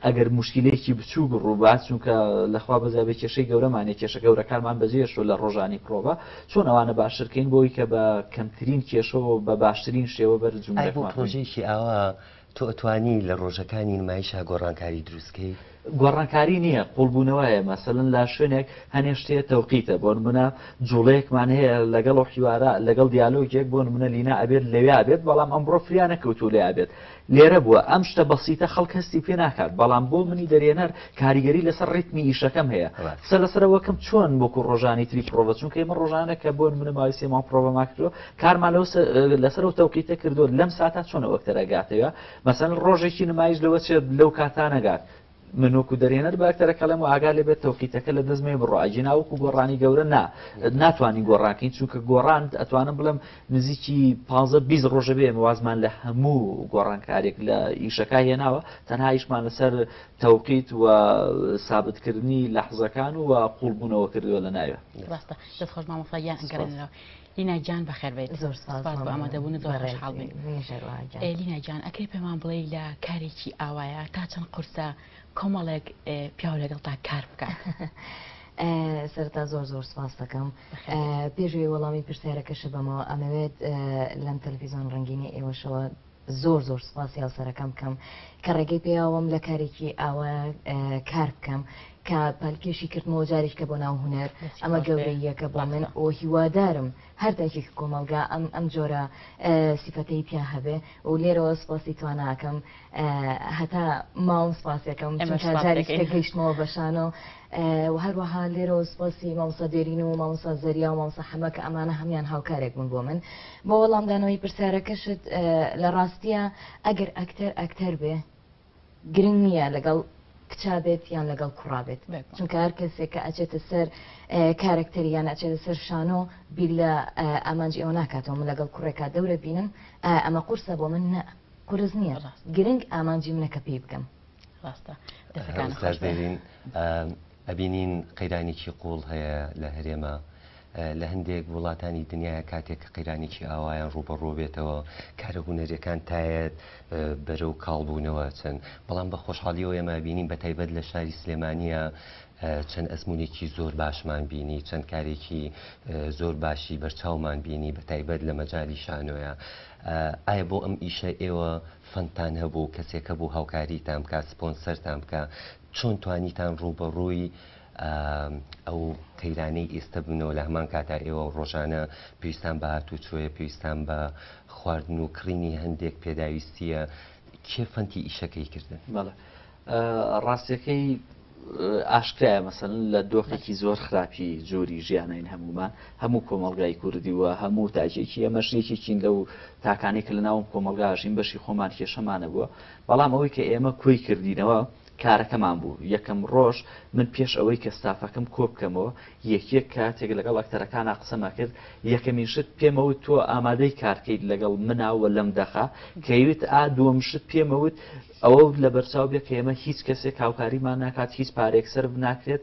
ئەگەر مشکلێکی بچوو بڕووبات چونکە لەخوا بەزابێ کێشەی گەورەمانێ کێشە گەورەکانمان بەجێشۆ لە ڕۆژانی پرۆبە چۆن ئەوانە باشترکەین بۆی کە بە کەمترین کێشەوە بە باشترین شێوە بەرجوم ڕۆژێکی ئاوە تۆ ئەتوانی لە ڕۆژەکانی نمایش گۆڕانکاری دروستکەی گۆڕانکاری نییە قوڵبوونەوەیە مەسەن لا شوێنێک هەنێشتەیە تەوقیتە بۆن منە جوڵەیەکمان هەیە لەگەڵ حیوارە لەگەڵ دیالۆگێک بۆن منە لینا ئەبێت لەوێ بێت بەڵام ئەمڕۆ فریانە کەوتو لێ ئابێت لێرە بووە ئەم شتە بەسیتە خەڵکەستی پێ ناکات بەڵام بۆ منی دەرێنەر کاریگەری لەسەر ڕیتمی ئیشەکەم هەیە سەر لەسەرەوەکەم چۆن بۆکو ڕۆژانی تری پرۆڤە چونکە ئمە ڕۆژانە کە بۆن منە ماویسیمان پرۆڤە ماکرۆ کارمان لەو لەسەر و تەوقیتە کردو لەم ساتا چۆن وەکتەرەگاتەوە مەسەن ڕۆژێکی نمایش لەوە چێت لەو کاتانەگات منۆکو دەرێنەر باکتەرە کەلم و ئاگا لێبێت تەوقیتەکە لە دەستمێ بڕواجی ناوکو گۆڕانی گەورە نا ناتوانین گۆڕاکەین چونکە گۆڕاند ئەتوانم بڵم نزیکی 15 بیست ڕۆژە بێ وازمان لە هەموو گۆڕانکارێک لە ئیشەکە هێناوە تەنها ئیشمان لەسەر تەوقیت و سابتکردنی لەحزەکان و قوڵبوونەوە کردووە لە ناوێ ڕاستە دەستخۆش مامەفایان ئەگەڕێنەوە. لینا جان بەخێربێت زۆر سپاس بۆ ئامادەبوون زۆر ڕێژحاڵ بین لینا جان ئەکەی پێمان بڵێ لە کارێکی ئاوایە تا چەند قورسە کۆمەڵێک پیاو لەگەڵ تا کار بکات. [LAUGHS] سەرتا زۆر زۆر سپاس دەکەم پێشوی وەڵامی پرسیارەکەشە بەمەوە ئەمەوێت لەم تەلویزیۆن ڕنگینی ئێوەشەوە زۆر زۆر سپاس یاسەرەکەم کەم کە ڕێگەی پێیاوەم لە کارێکی ئاوە کار بکەم کە پەلکێشی کردمەوە جارێک کە بۆ ناو هوەر ئەمە گەورەیەکە بۆ من ئەو هیوادارم هەرداکێک کۆمەلگا ئەم ئەم جۆرە سیفەتەی پیا هەبێ و لێرەوە سپاسی توانناکەم هەتا ماوە سپاسەکەم جارێک گەیشتمەوە بەشانەوە. و هەروەها لێرە سپاسی مامسە دێرین و مامسە زەریا و مامسە حەمەکە ئەمانە هەمان هاوکارێک بوون بۆ من بۆ وەڵامدانەوەی پرسیارەکەشت لە ڕاستیە ئەگەر ئەکتەر ئەکتەر بێ گرنگ نییە لەگەڵ کچابێت یان لەگەڵ کوڕابێت چونکە هەر کەسێک کە ئەچێتە سەر کارکتەریان ئەچێتە سەر شانۆ بیر لە ئامانج ئێوە ناکاتەوە من لەگەڵ کوڕێکا دەورە بینم ئەمە قورسە بۆ من نە قرز نییە گرنگ ئامانجی منەکە پێی بکەم ڕاستە دەبین ئەبینین قەیرانێکی قوڵ هەیە لە هەرێمە لە هەندێک وڵاتانی دنیاە کاتێک کە قەیرانێکی ئاوایان ڕوبەڕۆ بێتەوە کارە هوەرەکان تایەت بەرەو کاڵبوونەوە چەند بەڵام بە خۆشحالیەوە ئێمە بینیم بە تایبەت لە شاری سلێمانە چەند ئەسمونێکی زۆر باشمان بینی چەند کارێکی زۆر باشی بەرچاومان بینی بە تایبەت لە مەجای شانۆیە ئایا بۆ ئەم ئیشە ئێوە فەنتان هەبوو کەسێکە بوو هاوکاریتان بکە سپۆنسەرتان بکە چۆن توانیتان ڕوبەڕووی ئەو تەیرانەی ئێستا بنەوە لە هەمان کاتا ئێوە ڕۆژانە پێویستان بە هاتوچۆیە پێویستان بە خواردن و کڕینی هەندێک پێداویستیە کێ فەنتی ئیشەکەی کردن ڕاستیەکەی ئاشکرایە مەسن لە دۆخێکی زۆر خراپی جۆری ژیانین هەمومان هەموو کۆمەلگای کوردیوە هەموو تاجێکی ئەمەشێکی چین لەو تاکانێک لە ناوم کۆمەلگاژین بەشی خۆمان کێشەمانە بووە بەڵام ئەوەی کە ئێمە کوی کردینەوە کارەکەمان بوو یەکەم ڕۆژ من پێش ئەوەی کە ستافەکەم کۆ بکەمەوە یەکیەک کاتێک لەگەڵ ئەکتەرەکان قسەمە کرد یەکەمیشت پێمەوت تۆ ئامادەی کارکەیت لەگەڵ مناوە لەم دەخا کەویت ئا دووەمشت پێمەوت ئەوە لە بەرچاو بێ کە ئێمە هیچ کەسێک هاوکاریمان ناکات هیچ پارێک سەر بناکرێت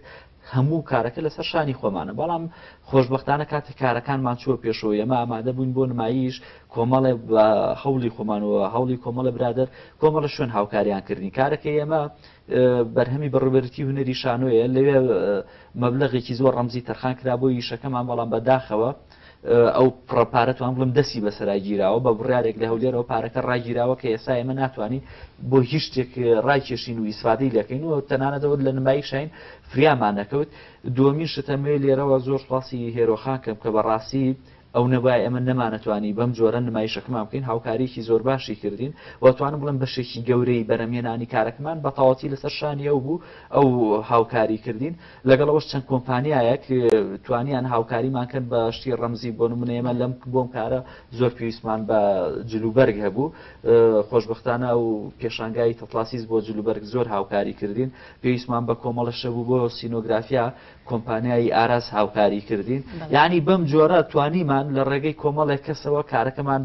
هەموو کارەکە لەسەر شانی خۆمانە بەڵام خۆشببختانە کاتی کارەکانمان چوە پێشەوە ئێمە ئامادە بووین بۆ نمایش کۆمەڵێ هەولی خۆمانەوە هەولی کۆمەڵە برادر کۆمەڵە شوێن هاوکاریانکردنی کارەکە ئێمە بەرهەمی بەڕوبەرتی هوەری شانۆیە لەوێ مەبلغێکی زۆر ڕەمزی تەرخان کرا بۆ یشەکەمان بەڵام بەداخەوە ئەو پڕپارەت وان بڵم دەسی بەسەراگیراوە بە بڕارێک لە هەولێرەوە پارەکە ڕاگیراوە کە ئێسا ئێمە ناتوانین بۆ هیچ شتێک ڕایکێشین و ئیسفادەی لەکەین و تەنانەتەوە لە نمایی شین فریامان نەکەوت دومی شتەمێ لێرەوە زۆر خواسی هێرۆخان کەم کە بەڕاستی ئەو نەبای ئەمە نەمانەتوانی بەم جۆرە نمایشەکەمان بکەین هاوکارێکی زۆر باشی کردین واتوانم بڵم بەشێکی گەورەی بەرەمێنانی کارەکەمان بە تاواتی لەسەر شانیە بوو ئەو هاوکاری کردین لەگەڵەوەش چەند کۆمپانیایەک توانیان هاوکاریمان کرد بە شتی ڕەمزی بۆ نمونێمە لەم بۆم کارە زۆر پێویستمان بە جلوبەرگ هەبوو خۆشببختانە و پێشانگای تەتلاسیز بۆ جلوبەرگ زۆر هاوکاری کردین پێویستمان بە کۆمەڵەشە بوو بۆ سینۆگرافیا کۆمپانیایی ئاراس هاوکاری کردین یعنی بم جۆرە توانیمان لە ڕێگەی کۆمەڵێک کەسەوە کارەکەمان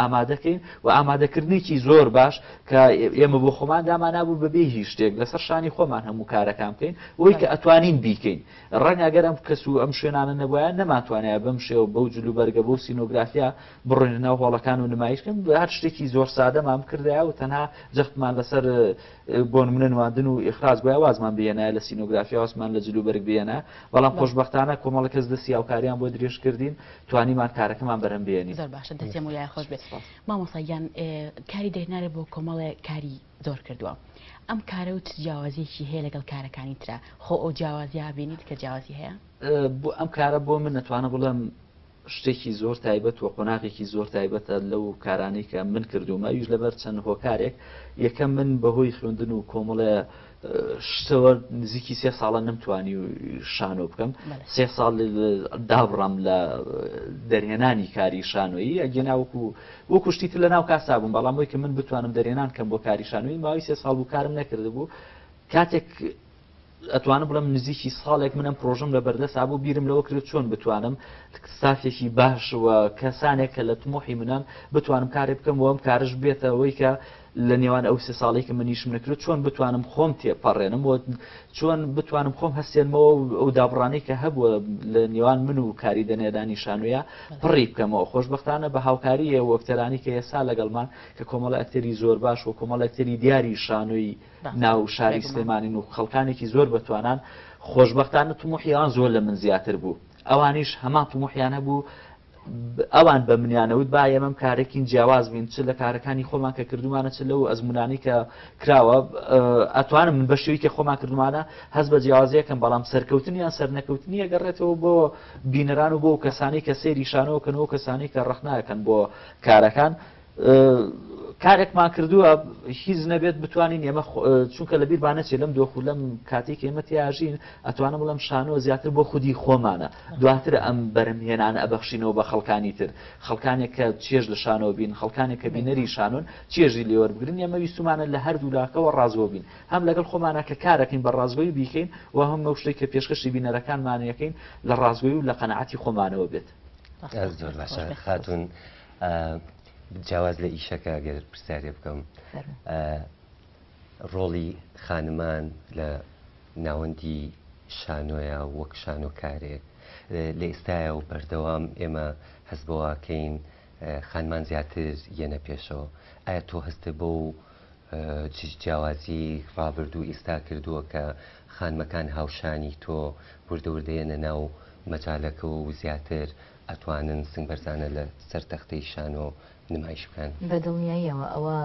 ئامادەکەین و ئامادەکردنیی زۆر باش کە ئێمە بۆ خۆمان دامانابوو بەبێ هیچ شتێک لەسەر شانی خۆمان هەموو کارەکان بکەین وی کە ئەتوانین بیکەین ڕەنگەگەرم کەس و ئەم شوێنانە نەبووە نەماتوانێت بم شێو بەو جللو بەرگە بۆ سینۆگرافیا بڕێنەوە هۆڵەکان و نمایشکن هەر شتێکی زۆر سادەمان کردایە و تەنها جەختمان لەسەر بۆن منە نواندن و ئخراز گوای وازمان بێنایە لە سینۆگرافیا واسمان لە جللو بەرگ بێنە ئەوانە بەڵام خۆشببختانە کۆمەڵەکە دەستی ئەوکاریان بۆ درێژ کردین توانیمان کارەکەمان بەرم بێنی زۆر باشە دەستێم وایە خۆش بێت مامۆسایان کاری دەهێنارە بۆ کۆمەڵێ کاری زۆر کردووە. ئەم کارە و جیاوازیەکی هەیە لەگەڵ کارەکانی تررا خۆ ئەو جیاوازیا بینیت کە جیاوازی هەیە؟ ئەم کارە بۆ من نتوانە بڵم شتێکی زۆر تایبەت و قۆناغێکی زۆر تایبەتە لەو کارانی کە من کردومە یوش لەبەر چەند هۆکارێک یەکەم من بەهۆی خوێندن و کۆمەڵە شتەوە نزیکی سێ ساڵە نمتوانی و شانۆ بکەم سێ ساڵ دابڕام لە دەرهێنانی کاری شانۆیی ئەگەناوەکو وەکو شتی لە ناو کاسا بووم بەڵام وی کە من بتوانم دەرێنان کەم بۆ کاری شانۆی ماوەی سێ ساڵ و کارم نەکردبوو کاتێک ئەتوانم بڵم نزیکی ساڵێک منم پرۆژم لە بەردەسا بوو بیرم لەوە کرد چۆن بتوانم سافێکی باشوە کەسانێک کە لە تمۆحی منان بتوانم کارێ بکەم وەم کارش بێتەوەی کە لە نێوان ئەو سێ ساڵی کە منیشم نکرێت چۆن بتوانم خۆم تێپەڕێنم بۆ چۆن بتوانم خۆم هەستێنمەوە ئەو دابڕانی کە هەبووە لە نێوان من و کاری دەنێدانی شانویە پڕی بکەمەوە خۆشببختانە بە هاوکاریە وەکتەرانی کە ئێستا لەگەڵمان کە کۆمەڵ ئەکتەری زۆر باش و کۆمەڵ ئەکتەری دیاری شانوی ناو شاری سلێمانین و خەڵکانێکی زۆر بتوانان خۆشببختانە تومحیان زۆر لە من زیاتر بوو. ئەوانیش هەمان تومحیانە بوو ئەوان بە منیانەوت با ئێمەم کارێکین جیاواز بین چ لە کارەکانی خۆمان کە کردومانە چ لەو ئەزمونانی کە کراوە ئەتوانم من بە شێوی کە خۆمان کردومانە هەست بە جیاوازیەکەم بەڵام سەرکەوتنیان سەرنەکەوتنیە گەڕێتەوە بۆ بینەران و بۆ کەسانی کە سێریشانەوە کەنەوە کەسانی کە ڕخناکەن بۆ کارەکان کارێکمان کردووە هیچ نەبێت بتوانین ئێمە چونکە لە بیربانەچێ لەم دۆخ لەم کاتێک ئێمە تیاژین ئەتوانم بڵم شانەوە زیاتر بۆ خودی خۆمانە دواتر ئەم بەرمهێنانە ئەبەخشینەوە بە خەڵکانی تر خەڵکانێک کە چێژ لە شانەوە بین خەڵکانێک کە بینەری شانون چێژی لێوەربگرن ئێمە ویسومانە لە هەردوو لاکەوە ڕازۆ بین هەم لەگەڵ خۆمانە کە کارەکەین بە ڕازگۆی بیکەین و هەم مە شتێک کە پێشکەشی بینەرەکانمانەکەین لە ڕازگۆی و لە قەنعاتی خۆمانەوە بێت زۆر باشە خاتون. جیاواز لە ئیشەکە گەر پرسیارێ بکەم ڕۆڵی خانمان لە ناوەندی شانۆیە وەک شانۆکارێک لە ئێستاە و بەردەوام ئێمە هەست بەواکەین خانمان زیاتر یەنە پێشەوە ئایا تۆ هەستە بۆ و جیاوازی فابرد و ئێستا کردووە کە خانمەکان هاوشانی تۆ بردەوردەیەنە ناو مەجاالەکە و زیاتر ئەتوانن سنگبەرزانە لە سەرتەختەی شانۆ نمایشکان بە دڵنیاییەوە ئەوە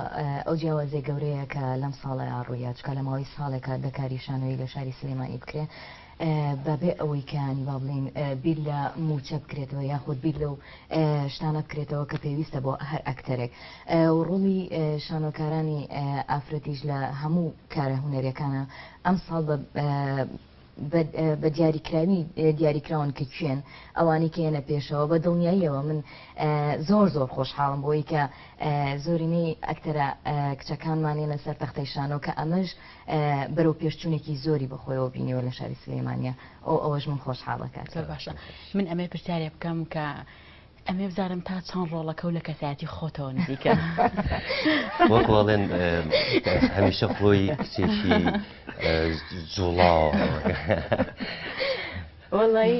ئەو جیاوازێ گەورەیە کە لەم ساڵی ڕوویاچکە لە ماوەی ساڵێکە دەکاریشانەوەی لە شاری سلێمانی بکرێ بەبێ ئەوەی کانی با بڵین بیر لە موچە بکرێتەوە یاخود بیر لەو شتانە بکرێتەوە کە پێویستە بۆ هەر ئەکتەرێک ڕووی شانۆکارانی ئافرەتیش لە هەموو کارە هوەرەکانە ئەم ساڵ بە دیاریکراوی دیاریکراون کە کوێن ئەوانی کە هێنە پێشەوە بە دڵنیاییەوە من زۆر زۆر خۆشحاڵم بۆی کە زۆرینەی ئەکتەرە کچەکانمانی لەسەر تەختەیشانەوە کە ئەمەش بەرەو پێشچوونێکی زۆری بەخۆیەوە بینیەوە لە شاری سلێمانیا ئەو ئەوەش من خۆشحاڵەکە باشە من ئەمە پرسیارێ بکەم کە ئەمێ بزارم تا چەند ڕۆڵەکە و لە کەسایەتی خۆتەوە نزیکە وەکڵێن هەمیشە خۆی کچێکی جوڵاوە وڵی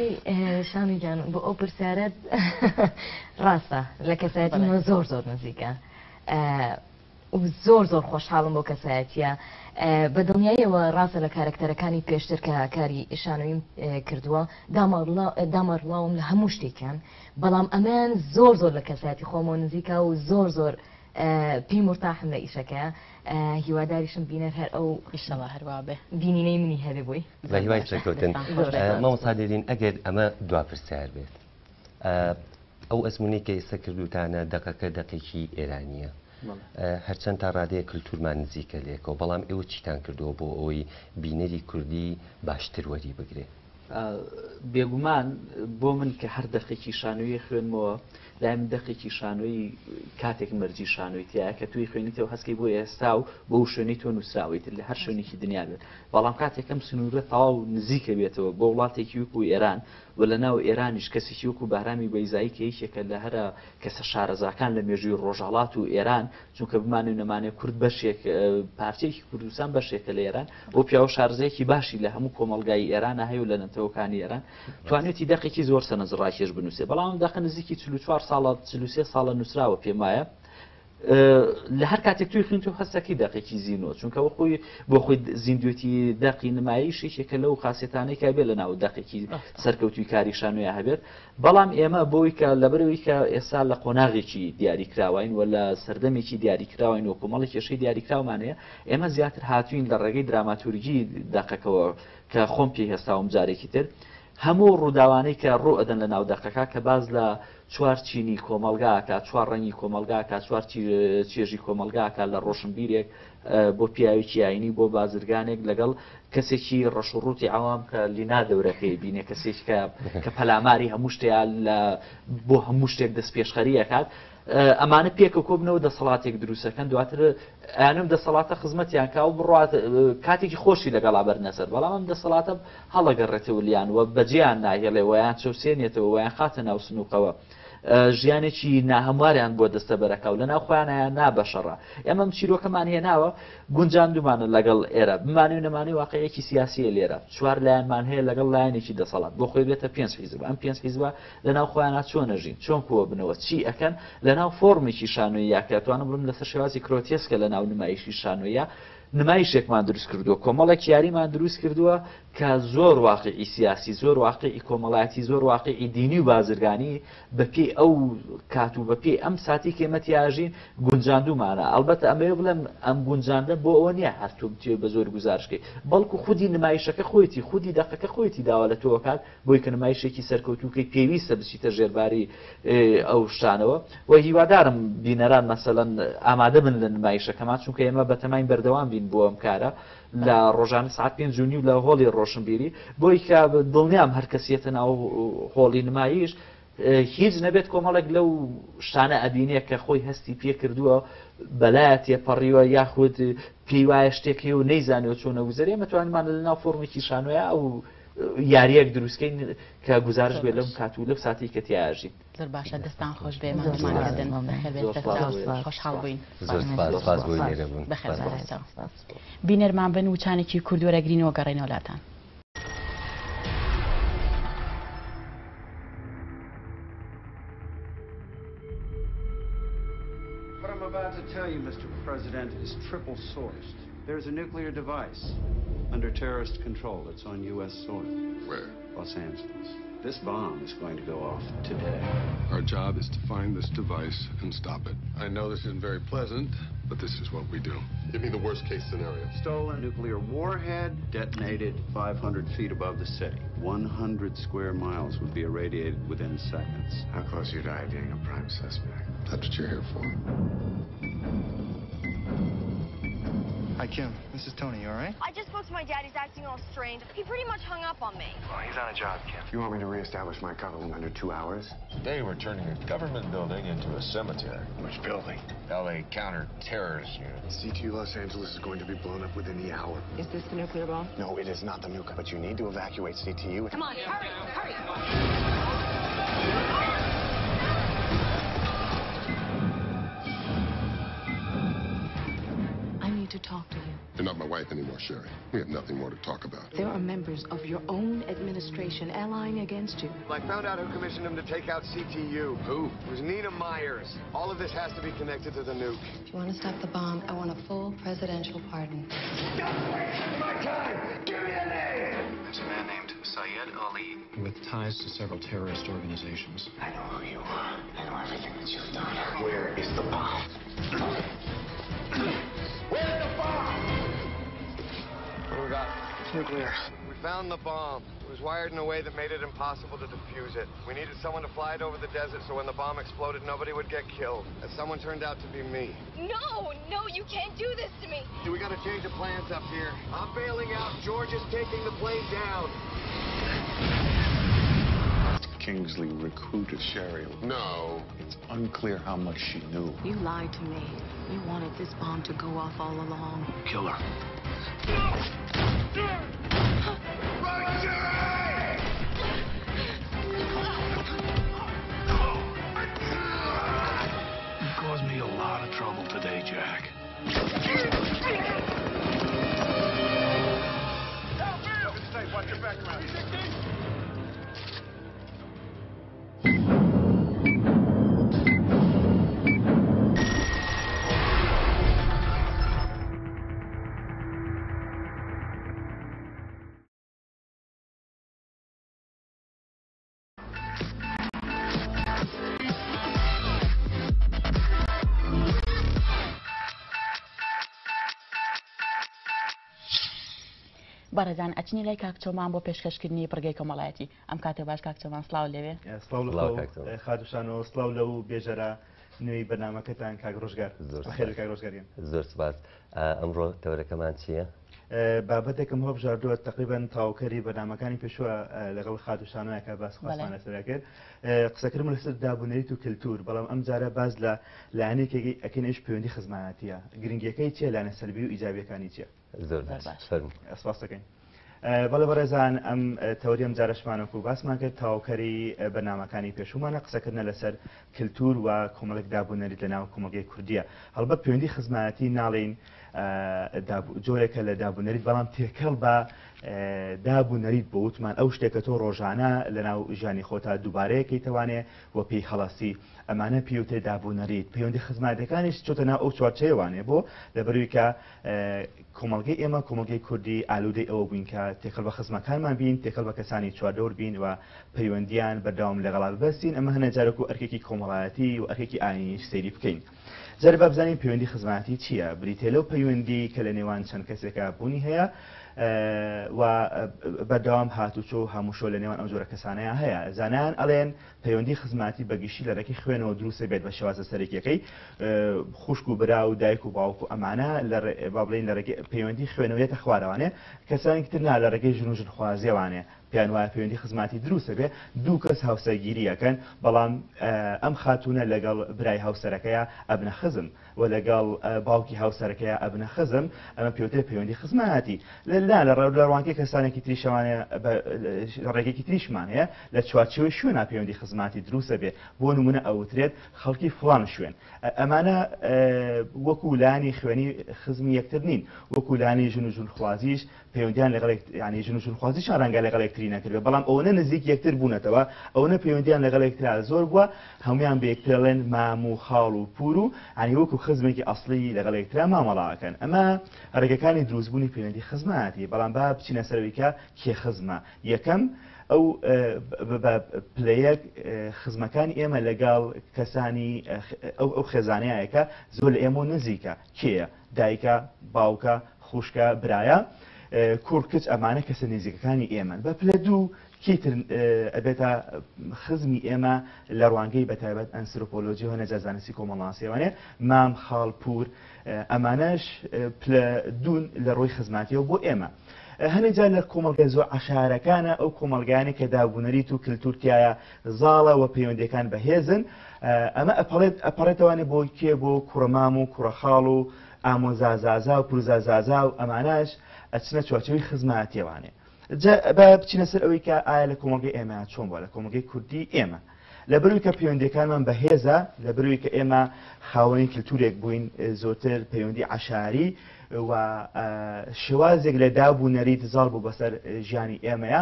شانیجان بۆ ئەو پرسیارەت ڕاستە لە کەسایەتی زۆر زۆر نزیکە. و زۆر زۆر خۆشحاڵم بۆ کەسایەتە بە دڵنیایەوە ڕاستە لە کارکتەرەکانی پێشتر کە کاری ئشانویم کردووە دامەڕڵاوم لە هەموو شتێکیان بەڵام ئەمان زۆر زۆر لە کەسایەتی خۆمە نزیکە و زۆر زۆر پێی مرتاحم لە ئیشەکە هیواداریشم بینەر هەر ئەو قیشەوە هەروە بێ بینینەی منی هەبێ بووی بە هیوای شکەوتن مەوەسادرین ئەگەر ئەمە دواپرسیار بێت ئەو ئەسمونی کە ئێستا کردوتانە دقەکە دقێکی ئێرانیە هەرچەند تا ڕادەیە کللتورمان نزیکە لێکەوە بەڵام ئێوە چیتان کردووە بۆ ئەوی بینەری کوردی باشتروەری بگرێ بێگومان بۆ من کە هەر دەقێکی شانوی خوێنمەوە لایم دەقێکی شانۆی کاتێک مەرجی شانۆیتیا کە توی خوێنیتەوە هەستکی بۆ ئێستا و بۆ شوێنی تۆ نووسراویت لە هەر شوێنێکی دنیا بێت بەڵام کاتێکم سنوورە تەواو نزیکە بێتەوە بۆ وڵاتێکی وکو ئێران و لە ناو ئێرانیش کەسێکی وکو بارامی بەیزایی کە یەکێکە لە هەرە کەسە شارەزاکان لە مێژووی ڕۆژهڵات و ئێران چونکە بمانێ نەمانێ کورد بەشێک پارتێکی کوردستان بەشێکە لە ئێران بۆ پیاوە شارزەیەکی باشی لە هەموو کۆمەلگای ئێرانە هەیە و لە نەتەوەکانی ئێران توانێتی دقێکی زۆر سەنەزڕاکێش بنووسێ بەڵام دەخ نزیکی 4 ساڵات سلووسێ ساڵە نووسراوە پێمایە لە هەر کاتێک توی خوێن تۆ هەستەکەی دقێکی زیینۆ چونکە وە خۆی بۆ خۆی زیندوێتی دقی نمایشێکێکە لەو خاصێتانەی کابێ لە ناو دقێکی سەرکەوتوی کاریشانویە هەبێت بەڵام ئێمە بۆی کە لەبەرەوەی کە ئێستا لە قۆناغێکی دیاریکراوین و لە سەردەمێکی دیاریکراوین و کۆمەڵی کێشەی دیاریکراومانەیە ئێمە زیاتر هاتوین لە ڕێگەی دراماتورگی دقەکەەوە کە خۆم پێ هێستا وم جارێکی تر هەموو ڕووداوانەی کە ڕوو ئەدەن لە ناو دقەکە کە باز لە چوار چینی کۆمەلگاکە چوار ڕەنی کۆمەلگاکە چوار چێژی کۆمەلگاکە لە ڕۆشنبیرێک بۆ پیاوێکی ئاینی بۆ بازرگانێک لەگەڵ کەسێکی ڕەشڕوتی ئەوام کە لینا دەورەکەی بینێ کەسێک کە [LAUGHS] پەلاماری هەموو شتیان بۆ هەموو شتێک دەست پێشخەریەکات. ئەمانە پێکە کۆبنەوە دەسەڵاتێک دروستەکەن دواتر ئەنم دەسەڵاتە خزمەتیان کا و بڕات کاتێکی خۆشی لەگەڵا بەرنەسەر بەڵام دەسەڵاتە هەڵەگەڕێتەوە لیان وە بەجیان ناهێڵێ ویان چوسێنێتەوە ویان خاتە ناو سنووقەوە. ژیانێکی ناهەمواریان بۆ دەستە بەرەکە و لە ناوخوایانە نابەشەڕە ئێمەم چیرۆکەمان هێناوە گونجان دومانە لەگەڵ ئێرە بمانی و نەمانی واقعەیەکی سیاسیە لێرە چوار لایەنمان هەیە لەگەڵ لایەنێکی دەسەڵات بۆ خۆی بێتە پێ حیزب ئەم پێ حیزبە لە ناو خۆیانە چۆنەژین چۆن کووە بنەوە چی ئەەکەن لە ناو فۆرمێکی شانۆی یاکەتوانم بم لەسەر شێوازی کرۆتیسکە لە ناو نمایشی شانۆیە نمایشێکمان دروست کردووە کۆمەڵێک یاریمان دروست کردووە کە زۆر واقعی سیاسی زۆر واقعی کۆمەڵایەتی زۆر واقعی دینی و بازرگانی بەپی ئەو کات و بەپی ئەم ساتی کێمەتیاژین گونجاندومانە ئەلبەتە ئەمێ بڵێم ئەم گونجاندە بۆ ئەوە نیە هەرتوم توێ بە زۆر گوزارشکی بەڵکو خودی نمایشەکە خۆیتی خودی دقەکە خۆیتی داوا لە تۆکات بۆی کە نمایشێکی سەرکەوتوکەی پێویستە بچیتە ژێرباری ئەو شانەوە و هیوادارم بینەران مەسەەن ئامادە بن لە نمایشەکەمان چونکە ئێمە بەتەمای بەردەوام بین بۆ ئەم کارە لە ڕۆژانە سعات پێ جوونی و لە هۆڵی ڕۆشنبیری بۆی کا دڵنیام هەرکەسیەتە ناو هۆڵی نماییش هیچ نەبێت کۆمەڵک لەو شانە ئەبینێ کە خۆی هەستی پێ کردووە بەلایەت یەپەڕیوە یاخود پێی وایە شتێکی و نەیزانێت چۆنە وزەرێ مەتوانمان لە ناو فۆرمێکی شانۆە ئەو یاریەک دروستکەین کە گزارش بێ لەم کات و لەم ساتی کە تیاژین زر باشە دەستان خۆش بێمانکردن خۆشحاڵ بووین بینەرمان بن وچانێکی کوردوەرەگرینەوە گەڕێنەوە لاتان What I'm about to tell you, Mr. President, is triple sourced. There's a nuclear device under terrorist control that's on U.S. soil. Where? Los Angeles. This bomb is going to go off today. Our job is to find this device and stop it. I know this isn't very pleasant, but this is what we do. Give me the worst case scenario. Stolen nuclear warhead detonated 500 feet above the city. 100 square miles would be irradiated within seconds. How close are you to being a prime suspect? That's what you're here for. Hi, Kim. This is Tony, all right? I just spoke to my dad. He's acting all strange. He pretty much hung up on me. Well, he's on a job, Kim. You want me to reestablish my in under two hours? Today, we're turning a government building into a cemetery. Which building? L.A. Counter-Terrorist Unit. CTU Los Angeles is going to be blown up within the hour. Is this the nuclear bomb? No, it is not the nuclear. But you need to evacuate CTU. Come on, hurry, hurry. need to talk to you. You're not my wife anymore, Sherry. We have nothing more to talk about. There are members of your own administration allying against you. I found out who commissioned him to take out CTU. Who? It was Nina Myers. All of this has to be connected to the nuke. If you want to stop the bomb, I want a full presidential pardon. Stop wasting my time! Give me a name! There's a man named Syed Ali. With ties to several terrorist organizations. I know who you are. I know everything that you've done. Where is the bomb? [CLEARS THROAT] Where's the bomb? What we got? It's nuclear. We found the bomb. It was wired in a way that made it impossible to defuse it. We needed someone to fly it over the desert so when the bomb exploded, nobody would get killed. And someone turned out to be me. No, no, you can't do this to me. Do we got to change the plans up here? I'm bailing out. George is taking the plane down. Kingsley recruited Sherry. No. It's unclear how much she knew. You lied to me. You wanted this bomb to go off all along. Kill her. Run, Sherry! You caused me a lot of trouble today, Jack. بەڕێزان ئەچنی لای کاکچۆمان بۆ پێشکەشکردنی پرگەی کۆمەڵایەتی ئەم کاتێ باش کاکچۆمان سلااو لەوێ خاتوشانەوە سلااو لەو بێژەرە نوێی بەنامەکەتان کاک ڕۆژگار زۆر ڕۆژگاریان زۆر سپاس ئەمڕۆ تەورەکەمان چییە؟ بابەتێکم هۆ بژاردووە تقریبان تاوکەری بەنامەکانی پێشوە لەگەڵ خاتوشانایکە باسخواسانە سەرەکرد قسەکرم لەسەر دابوونەریت و کللتور بەڵام ئەم جارە باز لە لاانێکێکی ئەکەنش پەیوەندی خزمانەتیە گرنگەکەی چیە لاەنە سەربی و ئیجابیەکانی چیە؟ زۆر باش فەرمو ئەسپاس دەکەین. بەڵێ بەڕێزان ئەم تەوریم جارەشمانەکە و باسمان کرد تاوکەری بەنامەکانی پێشومانە قسەکردە لەسەر کللتور و کۆمەڵک دابوونەریت لە ناو کۆمەلگەی کوردیە هەڵبەت پەیوەندی خزمەتی ناڵین جۆرێکە لە دابوونەریت بەڵام تێکەڵ بە دابوو نەریت بۆ وتمان ئەو شتێکە تۆ ڕۆژانە لەناو ژانی خۆتا دووبارەیەکەی توانێ وە پێی خەڵاسی ئەمانە پیوتێ دابوو نەریت پەیوەندی خزمەتەکانیش چۆتەنا ئەو چوارچەیوانێ بۆ لەبەرویکە کۆمەلگەی ئێمە کۆمەلگەی کوردی ئالودەی ئەوە بووینکە تێکەڵ بە خزمەکانمان بین تێکەڵ بە کەسانی چواردۆر بین و پەیوەندیان بەداوم لە غڵات بەستین ئەمە هەنە جارێک و ئەرکێکی کۆمەڵایەتی و ئەرکێکی ئاینیش سەیری بکەین. جەر بابزانین پەیوەندی خزمەتی چییە؟ بریتێ لەو پەیوەندی کە لە نێوان چەند کەسێکە بوونی هەیە و بەداوام هاتوچۆ هەموو شۆ لە نێوان ئەم زۆرە کەسانەیە هەیە زانان ئەڵێن پەیوەندی خزماتی بەگشتی لەرەکی خوێنەوە دروستە بێت بە شێوازە سەرەکیەکەی خوشک و برا و دایک و باوکو ئەمانە با بڵین لەرەکی پەیوەندی خوێنەوەیەتە خوارەوانێ کەسانیتر نا لە ڕێگەی ژنوژن خوازیێوانێ پێیان وایە پەیوەندی خزماتی دروستە بێ دوو کەس هاوسەگیریەکەن بەڵام ئەم خاتونە لەگەڵ برای هاوسەرەکەیە ئەبنە خزم و لەگەڵ باوکی هاوسەرەکەیە ئەبنە خزم ئەمە پێوتێ پەیوەندی خزمەتی لەلا لە ڕێ لەڕوانکی کەسانێکی تریشەوانە ڕێگەکی تریشمان هەیە لە چوارچوە شوێنە پەیوەندی خزم سیستماتی دروستە بێ بۆ نمونە ئەوترێت خەڵکی فلان شوێن ئەمانە وەکو لانی خوێنی خزمی یەکتر نین وەکو لانی ژن و ژونخوازیش پەیوەندیان لەگەڵ ینی ژن و ژونخوازی شارانگە لەگەڵ یەکتری نەکردێت بەڵام ئەوەنە نزیک یەکتر بوونەتەوە ئەوەنە پەیوەندیان لەگەڵ یەکترا زۆر بووە هەمویان بێکترڵێن مام و خاڵ و پور و ئەنی وەکو خزمێکی ئەسلی لەگەڵ یەکترا مامەڵاکەن ئەمە ڕێگەکانی دروستبوونی پەیوەندی خزمەتی بەڵام با بچینە سەرەوەیکە کێ خزمە یەکەم ئەو پلەیەک خزمەکان ئێمە لەگەڵ کەسانی ئەو خێزانەیەکە زۆر لە ئێمە نزیکە کێە دایکە باوکە خوشکە برایە کورکچ ئەمانە کەسە نزیکەکانی ئێمە بە پلە دوو کیتر ئەبێتە خزمی ئێمە لە ڕوانگەی بەتایبەت ئەنسرۆپۆلۆجی و نەجازانسی کۆمەڵاسیوانێ مام خاڵپور ئەمانەش دوون لە ڕۆی خزماتیەوە بۆ ئێمە. هەنێک جار لە کۆمەلگە زۆر عشارەکانە ئەو کۆمەلگانی کە داگونەریت و کللتورتیایە زاڵە و پەیوەندەکان بەهێزن ئەمە ئەپڵێت ئەپەڕێتوانێ بۆ کێ بۆ کوڕەمام و کوڕەخاڵ و ئامۆزازازا و پرزازازا و ئەماناش ئەچنە چۆچەوەی خزمەتێوانێ بچینە سەر ئەوەی کە ئایا لە کۆمەلگەی ئێمە چۆن بۆ لە کۆمەلگەی کوردی ئێمە. لە بروی کە پەیوەندەکانمان بەهێزە لە بروی کە ئێمە خاوەنی کللتورێک بووین زۆتر پەیوەندی عشاری شێوازێک لە دابوو نەری دزار بوو بەسەر ژیانی ئێمەیە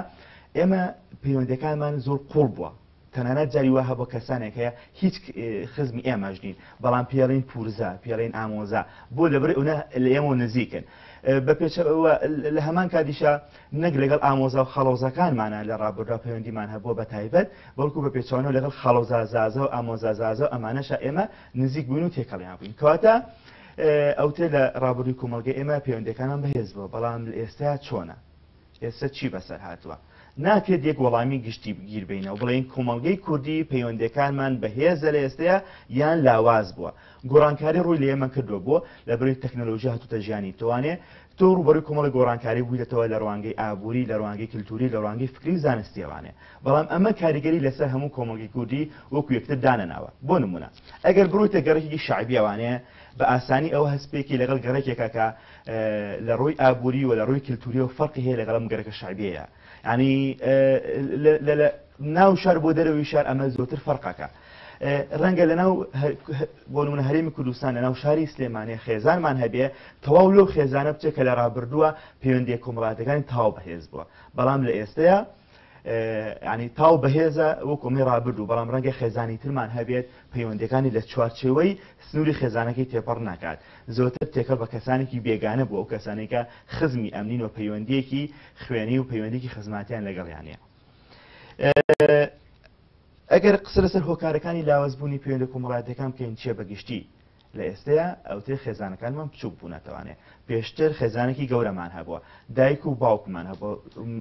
ئێمە پەیوەندەکانمان زۆر قوڵ بووە تەنانەت جاریوە هەبە کەسانێک هەیە هیچ خزمی ئێمەژنین بەڵام پێڵین پورزە پێڵین ئامۆزا بۆ لەبێ لە ئێمە نزیکن. بە پێچەوە لە هەمان کادیشە نەک لەگەڵ ئامۆزا و خەڵۆزەکانمانە لە ڕابردا پەیوەندیمان هەبووە بە تایبەت بەڵکو بە پێچوانەوە لەگەڵ خەڵۆزازازە و ئامۆزازازە ئەمانەشە ئێمە نزیک بوون و تێکەڵیان بووین کەواتە ئەوتێ لە ڕابری کۆمەلگە ئێمە پەیوەندەکانان بەهێز بووە بەڵام ئێستا چۆنە ئێستا چی بەسەر هاتووە ناکرێت یەک وەڵامی گشتی بگیر بینەوە بڵێن کۆمەلگەی کوردی پەیوەندەکانمان بەهێزە لە ئێستەیە یان لاواز بووە گۆڕانکاری ڕووی لە ئێمە کردووە بۆ لە بری تەکنەلۆژی هاتوتە ژیانی توانێت تۆ ڕوبەر کۆمەڵی گۆڕانکاری بوویتەوە لە ڕوانگەی ئابووری لە ڕوانگەی کللتوری لە ڕوانگەی فکری زانستیوانێ بەڵام ئەمە کاریگەری لەسەر هەموو کۆمەڵگی کوردی وەکو یەکتر دانەناوە بۆ نمونە ئەگەر بڕوویتە گەڕێکی شعبیوانەیە بە ئاسانی ئەوە هەستپێکی لەگەڵ گەڕێکێکەکە لە ڕووی ئابووری و لە ڕووی کللتوری و فەرقی هەیە لەگەڵم گەرەکە شعبەیە ینی ناو شار بۆ دەرەوەی شار ئەمە زۆتر فەرقەکە. ڕەنگە لە ناو بۆنمون هەرێمی کوردستان لە ناو شاری سلێمانی خێزانمان هەبێ تەواو لەو خێزانە بچێت کە لە ڕابردووە پەیوەندی کۆمەڵاتەکانی تاو بەهێز بووە بەڵام لە ئێستەیە ینی تاو بەهێزە وەکومی ڕابردوو بەڵام ڕەنگە خێزانی ترمان هەبێت پەیوەندەکانی لە چوارچێوەی سنووری خێزانەکەی تێپەڕ ناکات زۆرتر تێکە بە کەسانێکی بێگانە بۆ ئەو کەسانێکە خزمی ئەمنین و پەیوەندیەکی خوێنی و پەیوەندێکی خزماتیان لەگەڵیانە. ئەگەر قسە لەسەر هۆکارەکانی لاوەزبوونی پەیوەندە کۆمەڵاتەکان بکەین چێ بەگشتی لە ئێستەیە ئەوتێ خێزانەکانمان بچوک بوونەتەوانێت پێشتر خێزانێکی گەورەمان هەبووە دایک و باوکمان هەبوو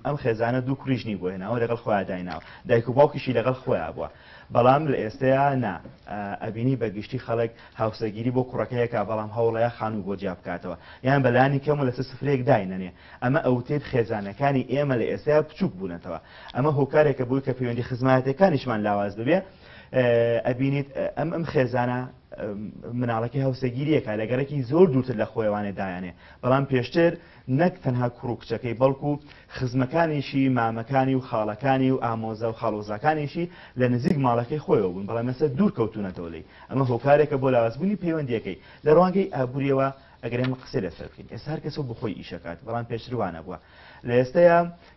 ئەم خێزانە دوو کوریژنی بۆێنەوە لەگەڵ خۆیدایناوە دایک و باوکیشی لەگەڵ خۆیان بووە بەڵام لە ئێستەیە نا ئەبینی بەگشتی خەڵک هاوسەگیری بۆ کوڕەکەیەکە بەڵام هەوڵەیە خان و بۆجیا بکاتەوە یان بەلانی کەم لە سفرێک داینەنێ ئەمە ئەوتێت خێزانەکانی ئێمە لە ئێستا بچوک بوونەتەوە ئەمە هۆکارێکە بووی کە پەیوەندی خزمەتەکانیشمان لاواز ببێ ئەبینیت ئەم ئەم خێزانە مناڵەکە هەوسەگیریەکە لەگەرەکی زۆر دوورتر لە خۆیوانێدایانێ بەڵام پێشتر نەک تەنها کوڕکچەکەی بەڵکو خزمەکانیشی مامەکانی و خاڵەکانی و ئامۆزە و خاڵۆزاکانیشی لە نزیک ماڵەکەی خۆیەوە بوون بەڵام لەسەر دوور کەوتونەتەوە لی ئەمە هۆکارێکە بۆ لاوازبوونی پەیوەندیەکەی لە ڕوانگەی ئابوووریەوە ئەگەرێمە قسە لەسەر بکەین ئێستا هەر کەسە بخۆی ئیشەکات بەڵام پێشروانە بووە لە ئێستەیە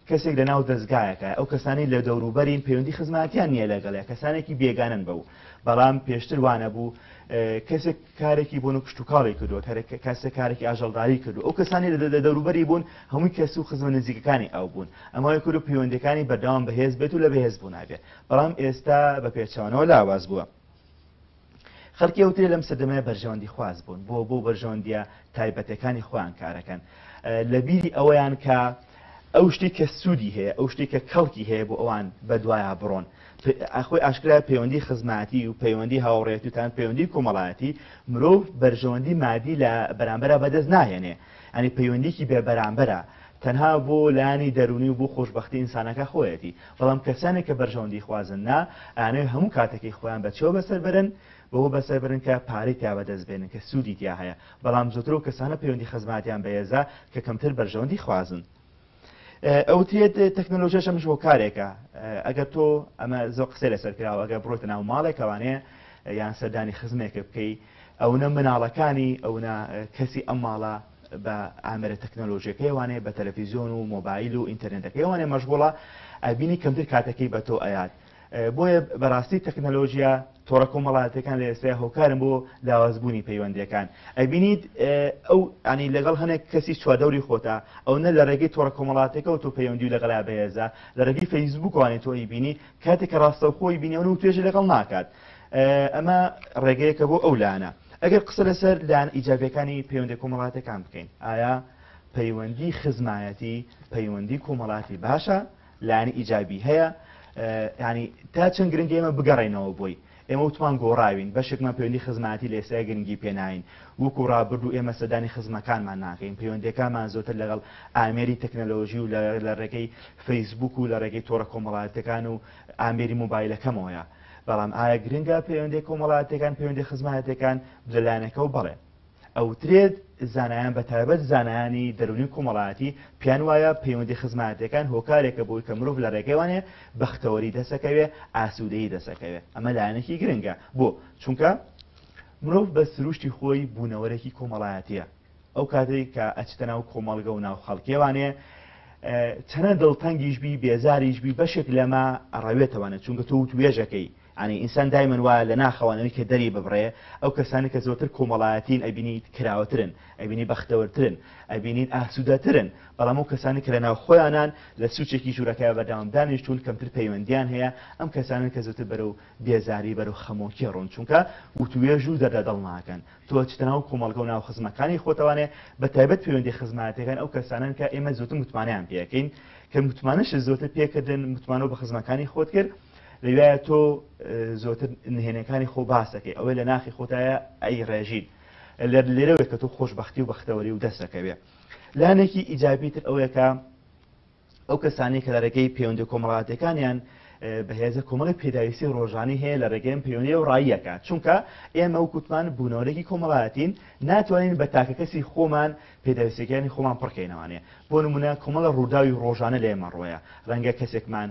کەسێک لە ناو دەستگایەکە ئەو کەسانی لە دەوروبەرین پەیوەندی خزماتیان نییە لەگەڵێ کەسانێکی بێگانن بەو بەڵام پێشتر وانە بوو کەسێک کارێکی بۆن و کشتتوکڵی کردو کەسە کارێکی ئاژەڵداری کردو ئەو کەسانی لە دەوروبەری بوون هەمووی کەس و خزمە نزیکەکانی ئەو بوون ئەمای کرد و پەیوەندەکانی بەرداوام بەهێز بێت و لە بەهێز بوو نابێت بەڵام ئێستا بە پێچوانەوە لاواز بووە. خەڵکی ئەوترێ لەم سەدەمای بەرژەوەندی خواز بوون بۆ بۆ بەرژەوەندیە تایبەتەکانی خۆیان کارەکەن لە بیری ئەوەیان کە ئەو شتی کە سوودی هەیە ئەو شتی کە کەڵکی هەیە بۆ ئەوان بەدوایە بڕۆن ئەخۆی ئاشکرا پەیوەندی خزمەتی و پەیوەندی هاوڕێتتان پەیوەندی کۆمەڵایەتی مرۆڤ بەرژەوەندی مادی لە بەرامبەرە بەدەست ناهێنێ ئەنی پەیوەندیکی بێبەرامبەرە تەنها بۆ لایانی دەرونی و بۆ خۆشببختی ئینسانەکە خۆیەتی بەڵام کەسانێک کە بەرژەوەندی خوازن نا ئانێ هەموو کاتێکی خۆیان بەچەوە بەسەر برن بەەوە بەسەر برن کە پارەی تیا بەدەستبێنن کە سوودی تیا هەیە بەڵام زۆتر و کەسانە پەیوەندی خزمەتیان بەێزا کە کەمتر بەرژەوەندی خوازن ئەو تێت تەکنۆلۆژیشەمش بۆ کارێکە ئەگەر تۆ ئەمە زۆ قسە لەسەر کراوە ئەگە بڕۆتە ناو ماڵێکەوانێ یان سەردانی خزمێکە بکەیت ئەوە مناڵەکانی ئەوە کەسی ئەم ماڵە بە ئامرە تەکنۆلۆژیەکەیوانێ بە تەلەڤیزیۆن و مۆبایل و ئینتەرنێتەکەیوانێ مەشغوڵە ئەبینی کەمتر کاتەکەی بە تۆ ئەیات بۆیە بەڕاستی تەکنەلۆژیا تۆڕە کۆمەڵاتەکان لە ئێستا هۆکارم بۆ لاوازبوونی پەیوەندیەکان ئەبینیت ئەو ئەنی لەگەڵ هەنێک کەسی چوادەوری خۆتا ئەو نە لە ڕێگەی تۆڕە کۆمەڵاتەکە و تۆ پەیوەندی لەگەڵا بەهێزا لە ڕێگەی فەیسبووکوانێت تۆی بینی کاتێک کە ڕاستە خۆی بینیەوە و توێژی لەگەڵ ناکات ئەمە ڕێگەیەکە بۆ ئەو لانە ئەگەر قسە لەسەر لاان ئیجابەکانی پەیوەندی کۆمەڵاتەکان بکەین ئایا پەیوەندی خزمایەتی پەیوەندی کۆمەڵاتی باشە لاانی ئیجابی هەیە ینی تا چەند گرنگی ئمە بگەڕێنەوە بۆی ئێمە وتمان گۆڕاوین بەشێکمان پەیوەندی خزمەتی لە ئێستا گرنگی پێناین وەکو ڕابرد و ئێمە سەدانی خزمەکانمان ناکەین پەیوەندەکانمان زۆتر لەگەڵ ئامێری تەکنەلۆژی و لە ڕێگەی فەیسبوک و لە ڕێگەی تۆڕە کۆمەڵاتەکان و ئامێری موبایلەکەمەوەە بەڵام ئایا گرنگە پەیوەندی کۆمەڵاتەکان پەیوەندی خزمەتەکان جلانەکە و بڵێن ئەوترێت زانایان بە تایبەت زانانی دەرونی کۆمەڵاتی پیان وایە پەیوەندی خزماتەکان هۆکارێکە بووی کە مرۆڤ لە ڕێگەوانێ بەختەوەری دەسەکەوێ ئاسوودەی دەسەکەوێ ئەمە لایەنێکی گرنگە بۆ چونکە مرۆڤ بە سروشتی خۆی بوونەوەرەی کۆمەڵایەتە ئەو کاتێک کە ئەچتە ناو کۆمەڵگە و ناو خەڵکیێوانێ چەنە دڵتەنگیشبی بێزاریشبی بەشێک لەمە ئەڕاوێتەوانە چونکە تۆ وتوێژەکەی ئەنی ئینسان دایمن وایە لە ناخەوانەوەی کە دەری ببڕێ ئەو کەسانی کە زۆتر کۆمەڵایەتین ئەبینیت کراوەترن ئەبینی بەختەوەترن ئەبینین ئاسوودەترن بەڵام و کەسانی کە لە ناو خۆیانان لە سوچێکی ژوورەکە بەداوام دانیشتون کەمتر پەیوەندیان هەیە ئەم کەسانن کە زۆتر بەرە و بێزاری بەرە و خەمۆکی ڕۆن چونکە وتوێژ و دەدا دڵ ناکەن تۆ چتەناو کۆمەڵگە و ناو خزمەکانی خۆتەوانێ بە تایبەت پەیوەندی خزمەتەکان ئەو کەسانن کە ئێمە زۆتر متمانیان پێەکەین کە متمانەش زۆتر پێکردن متمانەوە بە خزمەکانی خۆت کرد لەوایە تۆ زۆتر نهێنەکانی خۆ باسەکەی ئەوە لە ناخی خۆتایە ئەی ڕێژین لە لێرەوەی کە تۆ خۆشببختی و بەختەوەری و دەستەکەوێ لانێکی ئیجابیتر ئەوەیەکە ئەو کەسانی کە لەرەکەی پەیوەندی کۆمەڵاتەکانیان بەهێزە کۆمەڵی پێداویستی ڕۆژانی هەیە لە ڕێگەم پەیوەندی و ڕاییەکە چونکە ئێمە و کوتمان بوونەوەێکی کۆمەڵاتین ناتوانین بە تاکەکەسی خۆمان پێداویستەکانی خۆمان پڕکەینەوانێ بۆ نمونە کۆمەڵە ڕووداوی ڕۆژانە لێمە ڕۆیە ڕەنگە کەسێکمان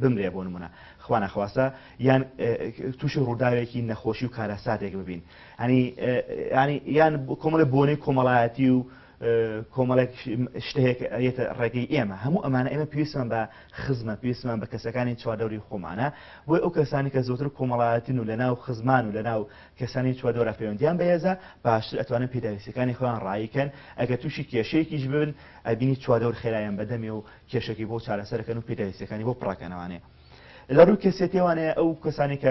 بمرێ بۆ نمونە خوانە خواستە یان تووش ڕووداوێکی نەخۆشی و کارەساتێک ببین ئەنی یان کۆمەڵە بۆنەی کۆمەڵایەتی و کۆمەڵێک شتەیەک ئەێتە ڕێگەی ئێمە هەموو ئەمانە ئێمە پێویستمان بە خزمە پێویستمان بە کەسەکانی چواردەوری خۆمانە بۆی ئەو کەسانی کە زۆتر کۆمەڵایەتین و لە ناو خزمان و لە ناو کەسانی چواردۆرە پەیوەندیان بەهێزە باشتر ئەتوانن پێداویستەکانی خۆیان ڕایکەن ئەگە تووشی کێشەیەکیش ببن ئەبینی چواردەور خێرایان بەدەمێ و کێشەکی بۆ چارەسەرەکەن و پێداویستەکانی بۆ پڕاکەنەوانێ لە ڕوو کەسێتێوانەیە ئەو کەسانی کە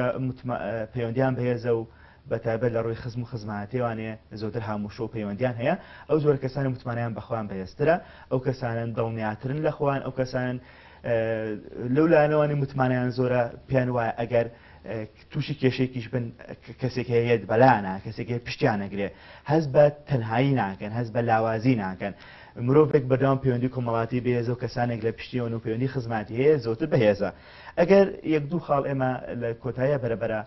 پەیوەندیان بەهێزە و بەتابەت لە ڕووی خزم و خزمانەتێوانێ زۆتر هاموشۆ پەیوەندیان هەیە ئەو زۆر کەسانە متمانیان بەخوان بەێسترە ئەو کەسانن دڵنیاترن لە خوان ئەو کەسان لەو لاەوانی متمانیان زۆرە پێیان وایە ئەگەر تووشی کێشێکیش بن کەسێک هەیەت بەلانە کەسێک پشتیانەگرێ هەز بە تەنهایی ناکەن هەز بە لاوازی ناکەن. مرۆڤێک بەردام پەیوەندی کۆمەڵاتی بێز و کەسانێک لە پشتیەوە و پەیوەندی خزماتی هەیە زۆتر بەهێزە. ئەگەر یەک دوو خاڵ ئێمە لە کۆتایە بەرەبەرە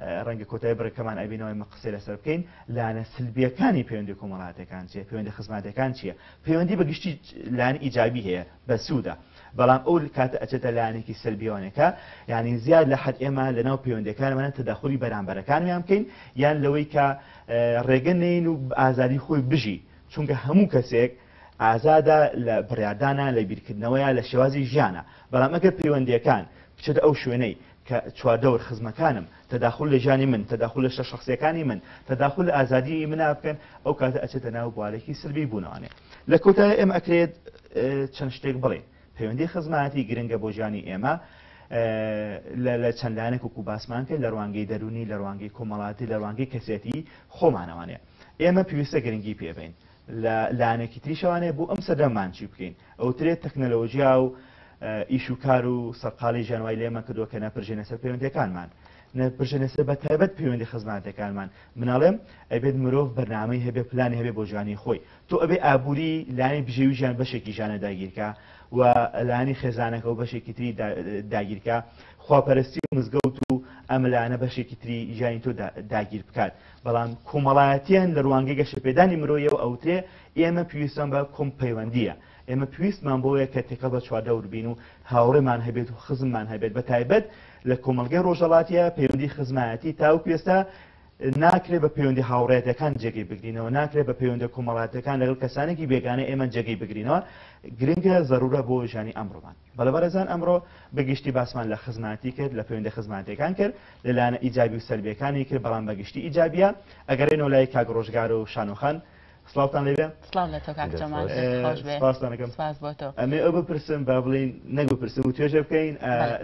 ڕەنگە کۆتای بڕێکەمان ئەبینەوەی مە قسە لەسەر بکەین لانە سلبیەکانی پەیوەندی کۆمەڵاتەکان چیە پەیوەندی خزماتەکان چییە پەیوەندی بەگشتی لان ئیجابی هەیە بە سوودە بەڵام ئەو کاتە ئەچێتە لایەنێکی سلبیۆنەکە یعنی زیاد لە حد ئێمە لەناو پەیوەندەکانمانە تەداخوری بەرامبەرەکانیان بکەین یان لەوەی کە ڕێگە نین و ئازادی خۆی بژی چونکە هەموو کەسێک ئازادە لە بڕیاردانە لە بیرکردنەوەیە لە شێوازی ژیانە بەڵام ئەگەر پەیوەندیەکان بچێت ئەو شوێنەی چواردەور خزمەکانم تەداخل لە ژانی من تەداخل لە شخصیەکانی من تەداخل لە ئازادی منە بکەن ئەو کاتە ئەچێتە ناو بوارێکی سربی بوونانێ لە کۆتای ئێمە ئەکرێت چەند شتێک بڵێ پەیوەندی خزمەتی گرنگە بۆ ژانی ئێمە لە چەندانێک وکو باسمان کرد لە ڕوانگەی دەرونی لە ڕوانگەی کۆمەڵاتی لە ڕوانگەی کەسێتی خۆمانەوانێ ئێمە پێویستە گرنگی پێبین لانێکی تریشەوانێ بۆ ئەم سەدەمان چی بکەین ئەو ترێت تەکنەلۆژیا و ئیش و کار و سەرقالی ژانوای لێمە کردووە کە نەپرژێنە سەر پەیوەندەکانمان. پرژەنەسە بە تایبەت پەیوەندی خزماتەکانمان مناڵێم ئەبێت مرۆڤ بەنامەی هەبێ پلانی هەبێ بۆ ژانی خۆی تۆ ئەبێ ئابووری لانی بژێوی ژیان بەشێکی ژانە داگیرکە و لانی خێزانەکە و بەشێکی تری داگیرکە خواپەرستی مزگەوت و ئەملانە بەشێکی تری ژانی تۆ داگیر بکات بەڵام کۆمەڵایەتیان لە ڕوانگەی گەشە پێدانی مرۆیەوە ئەوتێ ئێمە پێویستان بە کۆم پەیوەندیە ئێمە پێویستمان بۆیە کە تێکە بە چوادەور بین و هاوڕێمان هەبێت و خزممان هەبێت بە تایبەت لە کۆمەلگای ڕۆژەڵاتیە پەیوەندی خزمایەتی تاوکوێستا ناکرێت بە پەیوەندی هاوڕێتەکان جێگەی بگرینەوە ناکرێت بە پەیوەندە کۆمەڵاتەکان لەگەڵ کەسانێکی بێگانە ئێمە جێگەی بگرینەوە گرنگە ضرورە بۆ ژانی ئەمڕۆمان بەلەبەرەزان ئەمڕۆ بەگشتی باسمان لە خزماتی کرد لە پەیوەندە خزماتەکان کرد لەلایەنە ئیجابی و سەربیەکانی کرد بەڵام بەگشتی ئیجابیە ئەگەرێنەوە لای کاگڕۆژگار و شانوخان سلامتان لیبی؟ سلامت هم کاک جمال. سپاس دارم. سپاس با تو. امی اول بپرسم با بلین نگو بپرسم. تو چه بکنین؟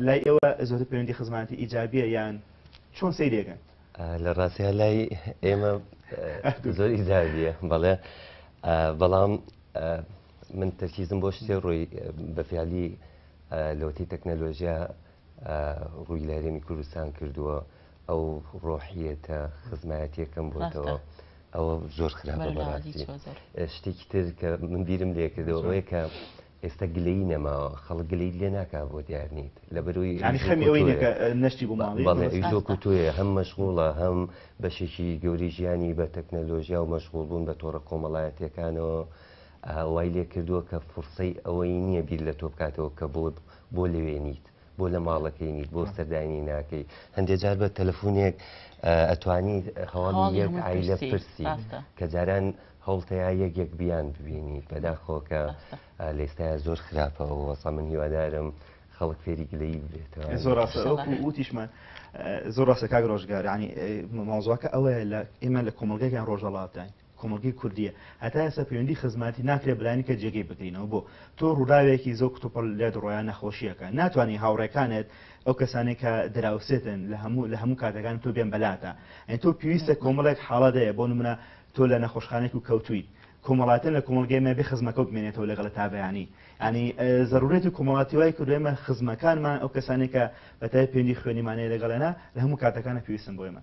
لای اوه از هر پیوندی خدمتی ایجابیه یان چون سیدی کن؟ لراسی هلای ایم زور ایجابیه. بله. بلام من تشخیزم باشته روی به فعالی لوتی تکنولوژیا روی لاری میکروسان کردو او روحیت خدمتی کم بود تو. ئەوە زۆر خراپە بەڕاستی شتێکی تر کە من بیرم لێ کردەوە ئەوەیە کە ئێستا گلەی نەماوە خەڵ گلەی لێ ناکا بۆ دیارنیت لە بەروی نشتی زۆکو توۆیە هەم مەشغوڵە هەم بەشێکی گەوری ژیانی بە تەکنەلۆژیا و مەشغول بوون بە تۆڕە کۆمەڵایەتەکانەوە وای لێ کردووە کە فرسەی ئەوەی نییە بیر لە تۆ بکاتەوە کە بۆ بۆ لەوێنیت بۆ لە ماڵەکەی نیت بۆ سەردانی ناکەی هەندێک جار بە تەلەفۆنێک ئەتوانی هەواڵی یەک ئایلە پرسی کە جاران هەڵتەیا یەکێک بیان ببینیت بەداخۆکە لێستایا زۆر خراپەوە وەسە من هیوادارم خەڵک فێری گلەی بێتەوە زۆر وتیشمان زۆر ڕاستە کاگ ڕۆژگارانی ماوزواکە ئەوەیە لە ئێمە لە کۆمەلگەیان ڕۆژەڵاتین کۆمەلگەی کوردیە ئەتا ئێستا پەیوەندی خزماتی ناکرێ برانی کە جێگەی بگرینەوە بۆ تۆ ڕووداوێکی زۆ کتوپەل لێ دڕۆیان نەخۆشیەکە ناتوانانی هاوڕێکانت ئەو کەسانێک کە دراوسێتن لە هەموو لە هەموو کاتەکان تۆ بێن بەلاتە ئەن تۆ پێویستە کۆمەڵێک حاڵەدەیە بۆ نمونە تۆ لە نەخۆشخانێک و کەوتویت کۆمەڵاتن لە کۆمەلگەیمە بێ خزمەکە بمێنێتەوە لەگەڵ تابیانی ینی ضرورێت و کۆمەڵاتیوای کوردێمە خزمەکانمان ئەو کەسانێکە بەتای پێنی خوێنیمانەیە لەگەڵێنە لە هەموو کاتەکانە پێویستم بۆێمە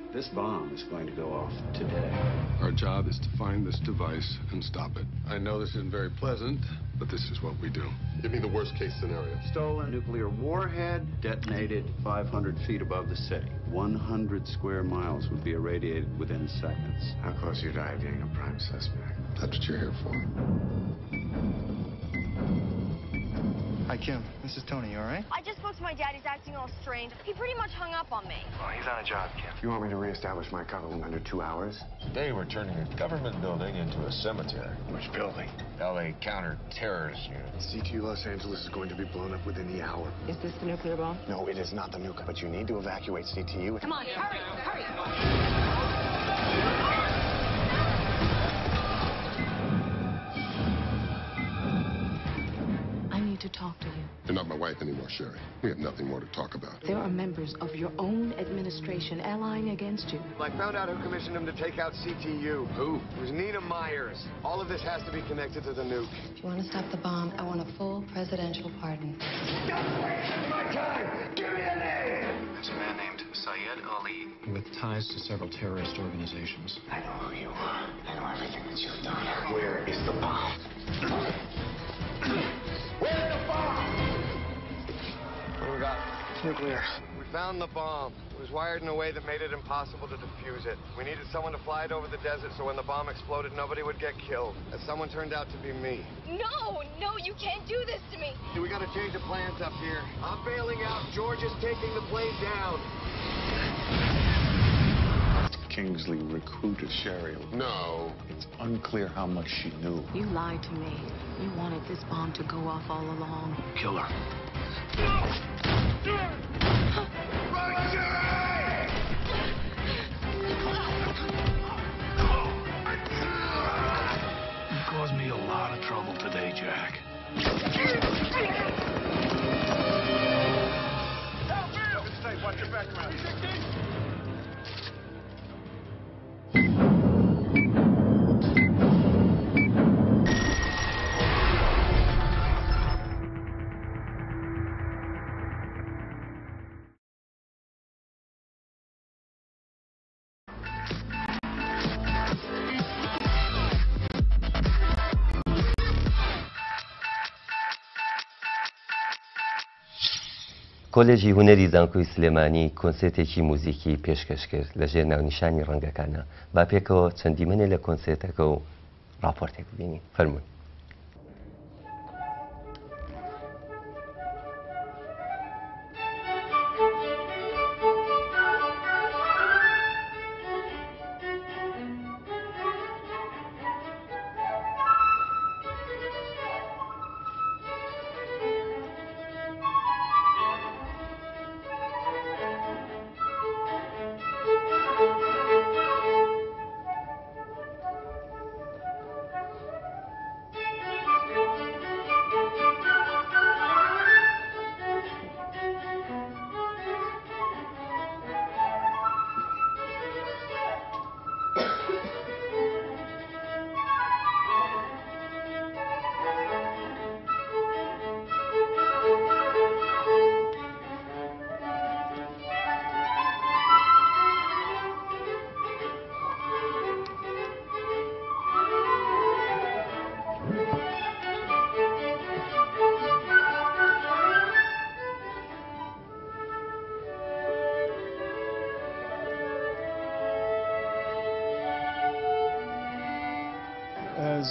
This bomb is going to go off today. Our job is to find this device and stop it. I know this isn't very pleasant, but this is what we do. Give me the worst case scenario. Stolen nuclear warhead detonated 500 feet above the city. 100 square miles would be irradiated within seconds. How close are you to being a prime suspect? That's what you're here for. Hi, Kim. This is Tony, all right? I just spoke to my dad. He's acting all strange. He pretty much hung up on me. Well, he's on a job, Kim. You want me to reestablish my in under two hours? Today, we're turning a government building into a cemetery. Which building? L.A. Counter-Terrorist Unit. CTU Los Angeles is going to be blown up within the hour. Is this the nuclear bomb? No, it is not the nuke, but you need to evacuate CTU. Come on, hurry, hurry! to talk to you. You're not my wife anymore, Sherry. We have nothing more to talk about. There are members of your own administration allying against you. I found out who commissioned him to take out CTU. Who? It was Nina Myers. All of this has to be connected to the nuke. If you want to stop the bomb, I want a full presidential pardon. Stop wasting my time! Give me a name! There's a man named Syed Ali. With ties to several terrorist organizations. I know who you are. I know everything that you've done. Where is the bomb? [CLEARS THROAT] Where's the bomb? we got? nuclear. We found the bomb. It was wired in a way that made it impossible to defuse it. We needed someone to fly it over the desert so when the bomb exploded, nobody would get killed. And someone turned out to be me. No, no, you can't do this to me. We gotta change the plans up here. I'm bailing out. George is taking the plane down. Kingsley recruited Sherry. No. It's unclear how much she knew. You lied to me. You wanted this bomb to go off all along. Kill her. Run, Sherry! caused me a lot of trouble today, Jack. Help him! Stay, watch your background. کۆلێژی هوەری زانکۆی سلێمانی کۆنسێتێکی موزیکی پێشکەش کرد لە ژێر ناونیشانی ڕەنگەکانە با پێکەوە چەندی منێ لە کۆنسێتەکە و راپۆرتێک بینی فەرمونون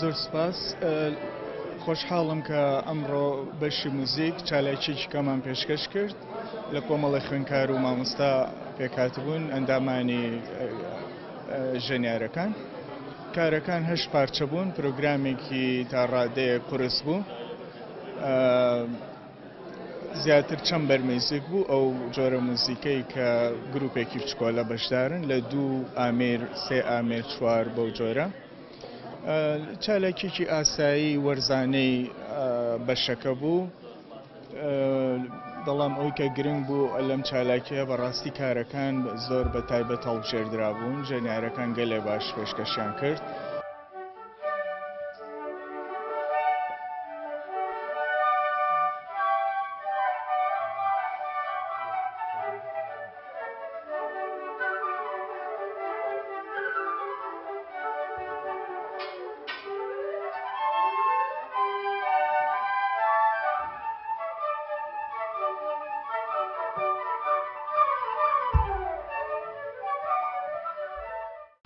زۆر سپاس خۆشحاڵم کە ئەمڕۆ بەشی موزیک چالاکیێکی کەمان پێشکەش کرد لە کۆمەڵی خوێنکار و مامۆستا پێکاتبوون ئەندامانی ژەنیارەکان کارەکان هەش پارچە بوون پرۆگرامێکی تاڕادەیە قرس بوو زیاتر چەند بەرمێزیک بوو ئەو جۆرە موزیکەی کە گرروپێکی بچکۆلە بەشدارن لە دوو ئامێر سێ ئامێر چوار بەو جۆرە چالێکێکی ئاسایی وەرزانەی بەشەکە بوو بەڵام ئەوی کە گرنگ بوو لەم چالاکیە بەڕاستی کارەکان زۆر بە تایبەت هەڵژێردرا بوون ژەنیارەکان گەلێ باش پێشکەشیان کرد.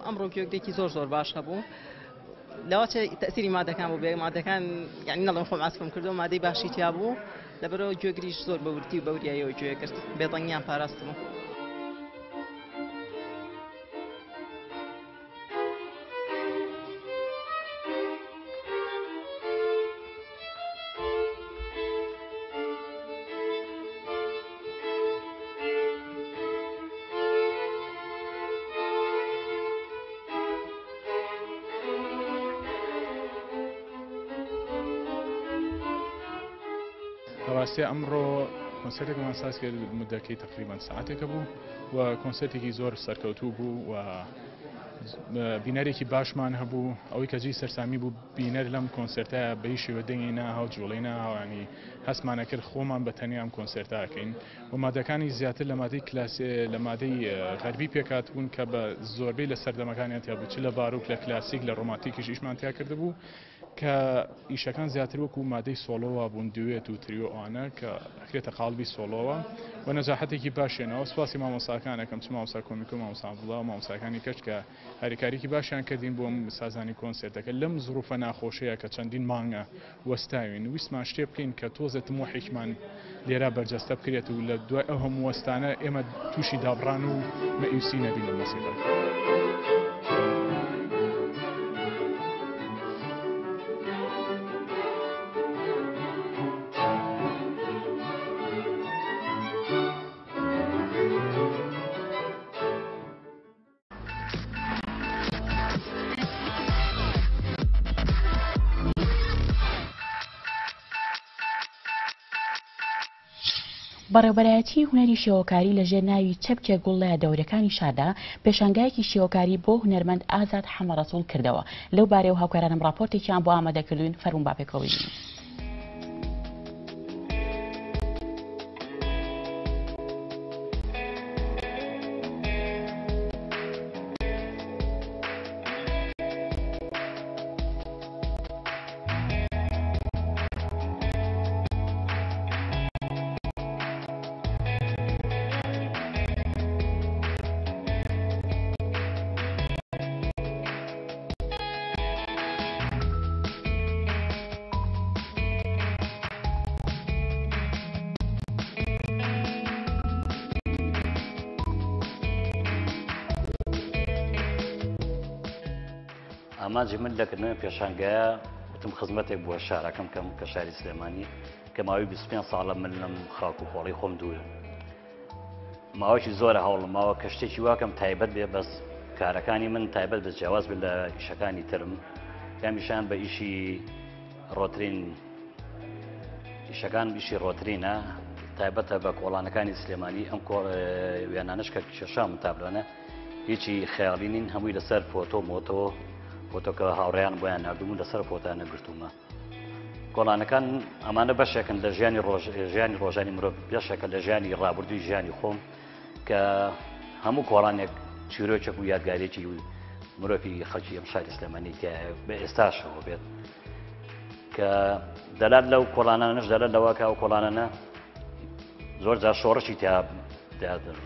ئەمڕۆ گوێکدێکی زۆر زۆر باش هەبوو. لەواچە تەسیری مادەکان بۆ بێ مادەکان یعنی نەڵم خۆم ئاسکم کردەوە مادەی باشی تیا بوو لەبەرەوە گوێگریش زۆر بەورتی بەوریایەوە گوێ کرد بێتەنگیان پاراستم. ڕاستی ئەمڕۆ کنسرتێکمان ساس کرد مدەکەی تقریبان ساعتێکە بوو و کنسرتێکی زۆر سەرکەوتوو بوو و بینەرێکی باشمان هەبوو ئەوەی کە جی سەرسامی بوو بینەر لەم کنسرتە بەی شێوە دەنگی ناهاو جوڵی ناوانی هەستمانەکرد خۆمان بە تەنیام کنسرتاکەین و مادەکانی زیاتر لە مادەی کلاسی لە مادەی غەربی پێکات بوون کە بە زۆربەی لە سەردەمەکانیان تیا بچی لە باروک لە کلاسیک لە ڕۆماتیکیش ئیشمانتیا کرده بوو کە ئیشەکان زیاتر وەکو مادەی سۆلۆوە بوون دوێت و تریۆوانە کە ئەکرێتە قالبی سۆلۆوە و نەزاحەتێکی باشێنەوە سپاسی مامۆساکانەکەم چ مامۆسا کۆمیکۆ مامۆسابڵە و مامۆساکانی کەچ کە هەریکاریی باشیان کردین بۆم سازانی کۆنسرتەکە لەم زروفە ناخۆشەیە کە چەندین مانگە وەستاوین ویسمان شتێ بکەین کە تۆزت مۆحیکمان لێرە بەرجەستە بکرێت و لە دوای ئەو هەموو وەستانە ئێمە تووشی دابڕان و مەئیوسی نەبین لە مەسیەکە. بەڕێبەرایەتی هوەری شێوەکاری لە ژێر ناوی چەپکێ گوڵە دەورەکانی شاردا پێشنگایەکی شێوەکاری بۆ هوەرمەند ئازاد حەمەڕەسوول کردەوە لەو بارێ و هاوکارانم راپۆرتێکیان بۆ ئامادەکردوین فەرمون باپێکەوەی. ئامانجی من لەکردن پێشانگایە وتم خزمەتێک بووە شارەکەم کەم کە شاری سلێمانی کە ماوەی 25 ساڵە من لەم خاک و خۆڵی خۆم دوورە. ماوەی زۆرە هەوڵم ماوە کە شتێکی واکەم تایبەت بێ بەس کارەکانی من تایبەت بە جیاواز بێت لە ئیشەکانی ترم کامیشان بە ئیشی ڕۆترین ئیشەکان بیشی ڕۆترینە تایبەتە بە کۆڵانەکانی سلێمانی ئەم وێنانش کە کێشام تابلانە هیچی خیاڵینین هەمووی لەسەر فۆتۆ مۆتۆ بۆتۆکە هاوڕیان بۆیان هەردوو لەسەر خۆتانە گرتومە کۆڵانەکان ئەمانە بەشێکن لە ژیانی ژیانی ڕۆژانی مرۆڤ پێشەکە لە ژیانی ڕابردووی ژیانی خۆم کە هەموو کۆڵانێک چیرۆچێک و یادگارێکی و مرۆڤی خەکی ئەم شاری سلێمانی بە ئێستاشەوە بێت کە دەلات لەو کۆڵانانش دەلات لەواکە ئەو کۆڵانانە زۆر جار شۆڕشی تیا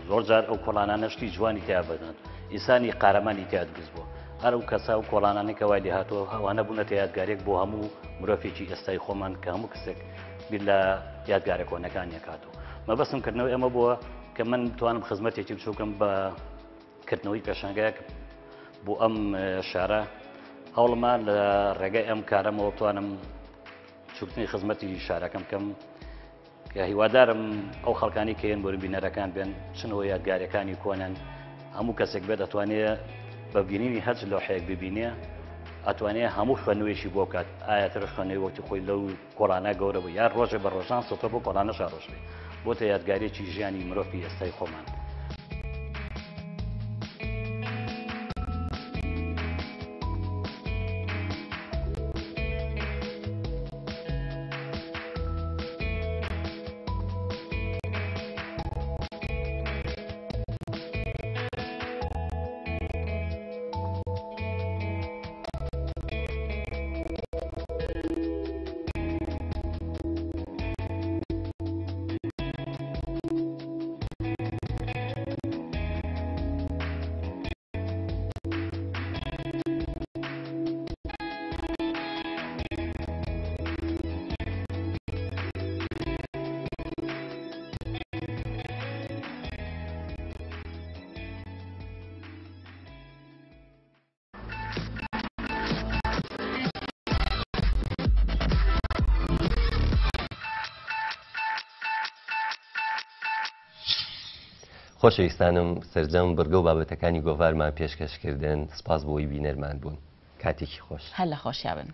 زۆر جار ئەو کۆڵانانەشتی جوانی تیا بدەن ئیسانی قارەمانی تیاد گرز بوو هەر و کەسا و کۆڵانانێکە وای لێ هاتووە هەوانە بوونەتە یادگارێک بۆ هەموو مرۆفێکی ئێستای خۆمان کە هەموو کەسێک بیر لە یادگارە کۆنەکانی کاتوو مەبەستم کردنەوە ئێمە بووە کە من توانم خزمەتێکی بچووکم بە کردنەوەی پێشنگایك بۆ ئەم شارە هەوڵما لە ڕێگەی ئەم کارەمەوە توانم چوتنی خزمەتی شارەکەم کەم کە هیوادارم ئەو خەڵکانی کەێن بۆ بینەرەکان بێن چنەوە یادگارەکانی کۆنن هەموو کەسێک بێت دەتوانێت بەبینینی هەج لە حەیەک ببینێ ئەتوانێت هەموو خوێنوێشی بۆ کات ئاەتر خوێنەوەی وەتی خۆی لەو کۆرانە گەورە بوو یان ڕۆژێ بە ڕۆژان سۆتە بۆ کۆرانە شارۆژێ بۆ تە یادگارێکی ژیانی مرۆڤی ئێستای خۆمان برگو سرجەم تکانی و من پیشکش کردن سپاس بینر من بون کاتیکی خوش. هلا خوش یابن